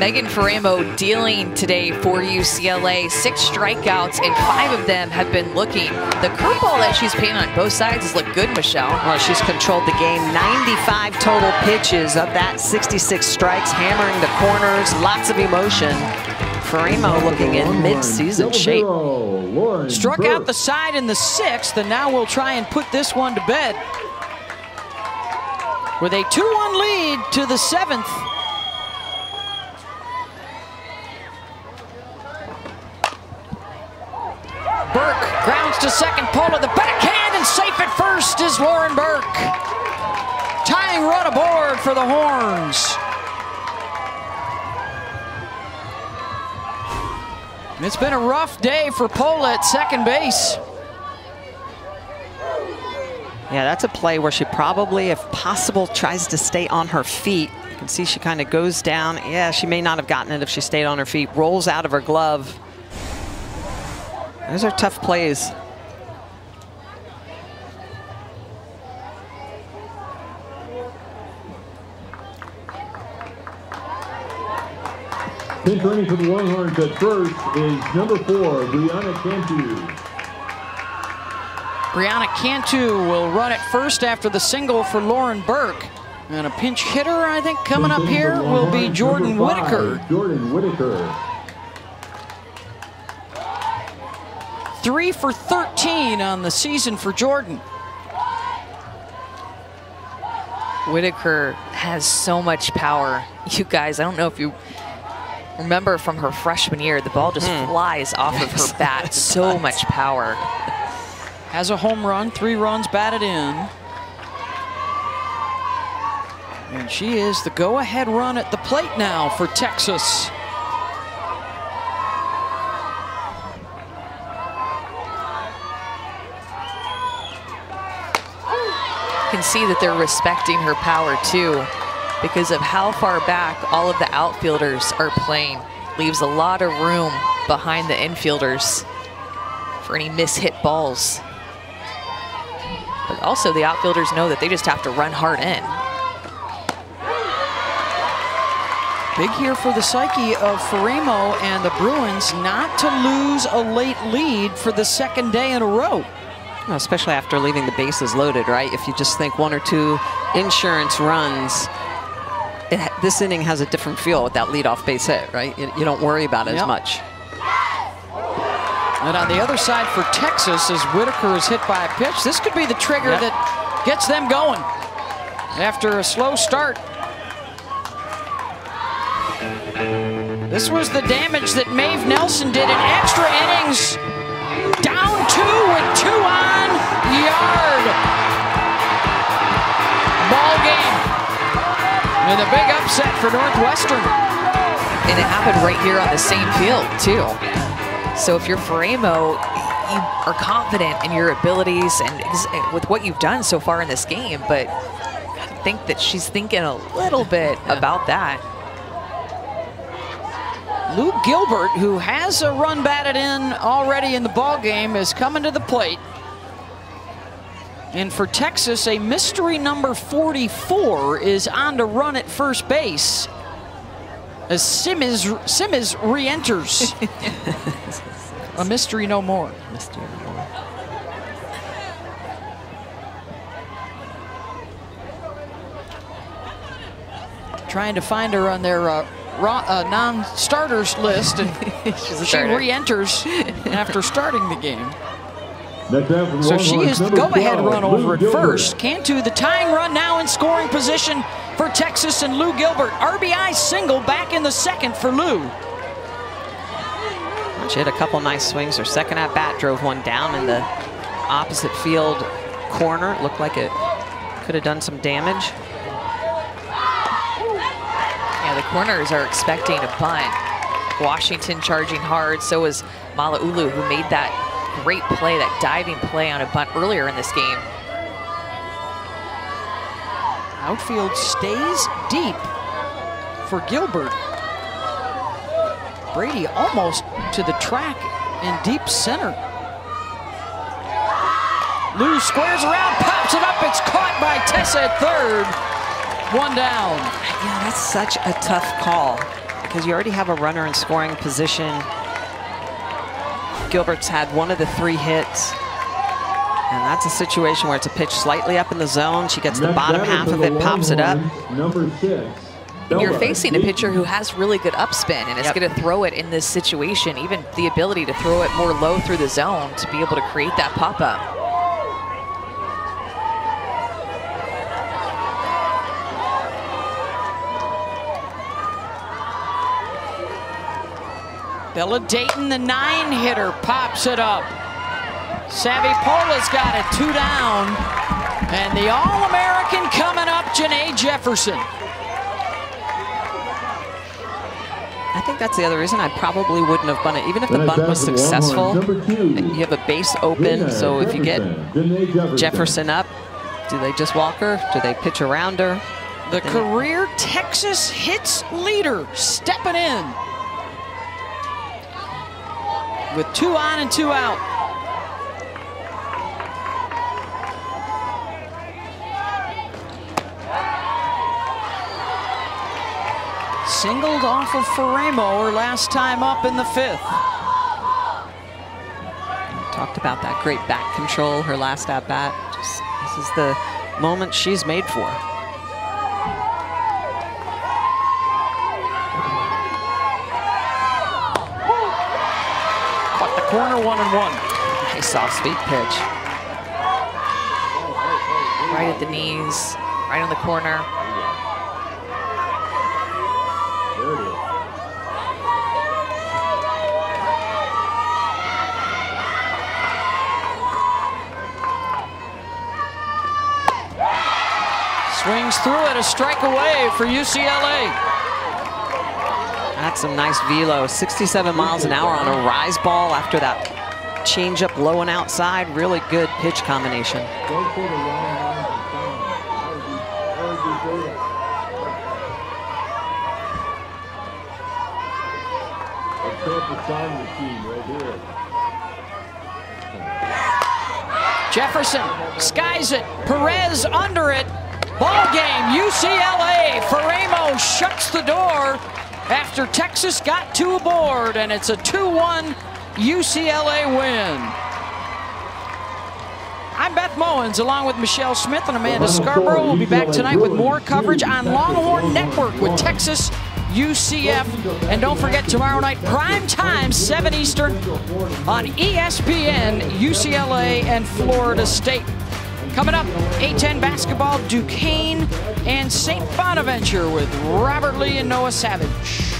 Megan Faraimo dealing today for UCLA. Six strikeouts, and five of them have been looking. The curveball that she's paying on both sides has looked good, Michelle. Well, she's controlled the game. 95 total pitches of that 66 strikes, hammering the corners, lots of emotion. Faraimo looking in mid-season shape. Lauren Struck Burke. out the side in the sixth, and now we'll try and put this one to bed. With a 2-1 lead to the seventh. Burke grounds to second pole of the backhand and safe at first is Lauren Burke. Tying run aboard for the Horns. It's been a rough day for Pola at second base. Yeah, that's a play where she probably, if possible, tries to stay on her feet. You can see she kind of goes down. Yeah, she may not have gotten it if she stayed on her feet. Rolls out of her glove. Those are tough plays. Pinch running for the Longhorns at first is number four, Brianna Cantu. Brianna Cantu will run it first after the single for Lauren Burke. And a pinch hitter, I think, coming up here will be Jordan number five, Whitaker. Jordan Whitaker. Three for 13 on the season for Jordan. Whitaker has so much power. You guys, I don't know if you remember from her freshman year, the ball just hmm. flies off of her bat. So much power. Has a home run, three runs batted in. And she is the go-ahead run at the plate now for Texas. Can see that they're respecting her power too because of how far back all of the outfielders are playing. Leaves a lot of room behind the infielders for any mishit balls. But also the outfielders know that they just have to run hard in. Big here for the psyche of Faraimo and the Bruins not to lose a late lead for the second day in a row. Well, especially after leaving the bases loaded, right? If you just think one or two insurance runs, it, this inning has a different feel with that leadoff base hit, right? You, you don't worry about it Yep. as much. And on the other side for Texas, as Whitaker is hit by a pitch, this could be the trigger Yep. that gets them going after a slow start. This was the damage that Maeve Nelson did in extra innings. Down two with two on, yard. Ball game. And a big upset for Northwestern. And it happened right here on the same field, too. So if you're Faraimo, you are confident in your abilities and with what you've done so far in this game, but I think that she's thinking a little bit about that. Lou Gilbert, who has a run batted in already in the ball game, is coming to the plate. And for Texas, a mystery number 44 is on to run at first base as Simmons, Simmons re-enters. a mystery no more. Trying to find her on their uh, ro- uh, non-starters list, and she starter. re-enters after starting the game. Next out for the So she Longhorns, is the go-ahead 12, run Lou over at Gilbert. first. Cantu, the tying run now in scoring position for Texas and Lou Gilbert. RBI single back in the second for Lou. She had a couple nice swings. Her second at bat drove one down in the opposite field corner. It looked like it could have done some damage. Yeah, the corners are expecting a bunt. Washington charging hard. So is Malaulu, who made that great play, that diving play on a bunt earlier in this game. Outfield stays deep for Gilbert. Brady almost to the track in deep center. Lou squares around, pops it up. It's caught by Tessa at third. One down. Yeah, that's such a tough call because you already have a runner in scoring position. Gilbert's had one of the three hits. And that's a situation where it's a pitch slightly up in the zone. She gets the bottom half of it, pops it up. Number six. You're facing a pitcher who has really good upspin and is Yep. going to throw it in this situation, even the ability to throw it more low through the zone to be able to create that pop-up. Bella Dayton, the nine hitter, pops it up. Savvy Pola's got it two down. And the All American coming up, Janae Jefferson. I think that's the other reason I probably wouldn't have bunted. Even if the Next bunt was for the Longhorns, successful, you have a base open. So if you get Jefferson, Janae Jefferson. Jefferson up, do they just walk her? Do they pitch around her? The career Texas hits leader stepping in. With two on and two out. singled off of Faraimo her last time up in the fifth. Talked about that great back control, her last at bat. Just, this is the moment she's made for. Corner one and one. Nice soft speed pitch. Right at the knees, right on the corner. There it is. Swings through it, a strike away for UCLA. That's some nice velo. 67 miles an hour on a rise ball after that changeup low and outside. Really good pitch combination. Jefferson skies it. Perez under it. Ball game, UCLA. Faraimo shuts the door after Texas got two aboard, and it's a 2-1 UCLA win. I'm Beth Mowins, along with Michelle Smith and Amanda Scarborough. We'll be back tonight with more coverage on Longhorn Network with Texas UCF. And don't forget, tomorrow night, prime time, 7 Eastern, on ESPN, UCLA and Florida State. Coming up, A10 basketball, Duquesne and St. Bonaventure with Robert Lee and Noah Savage.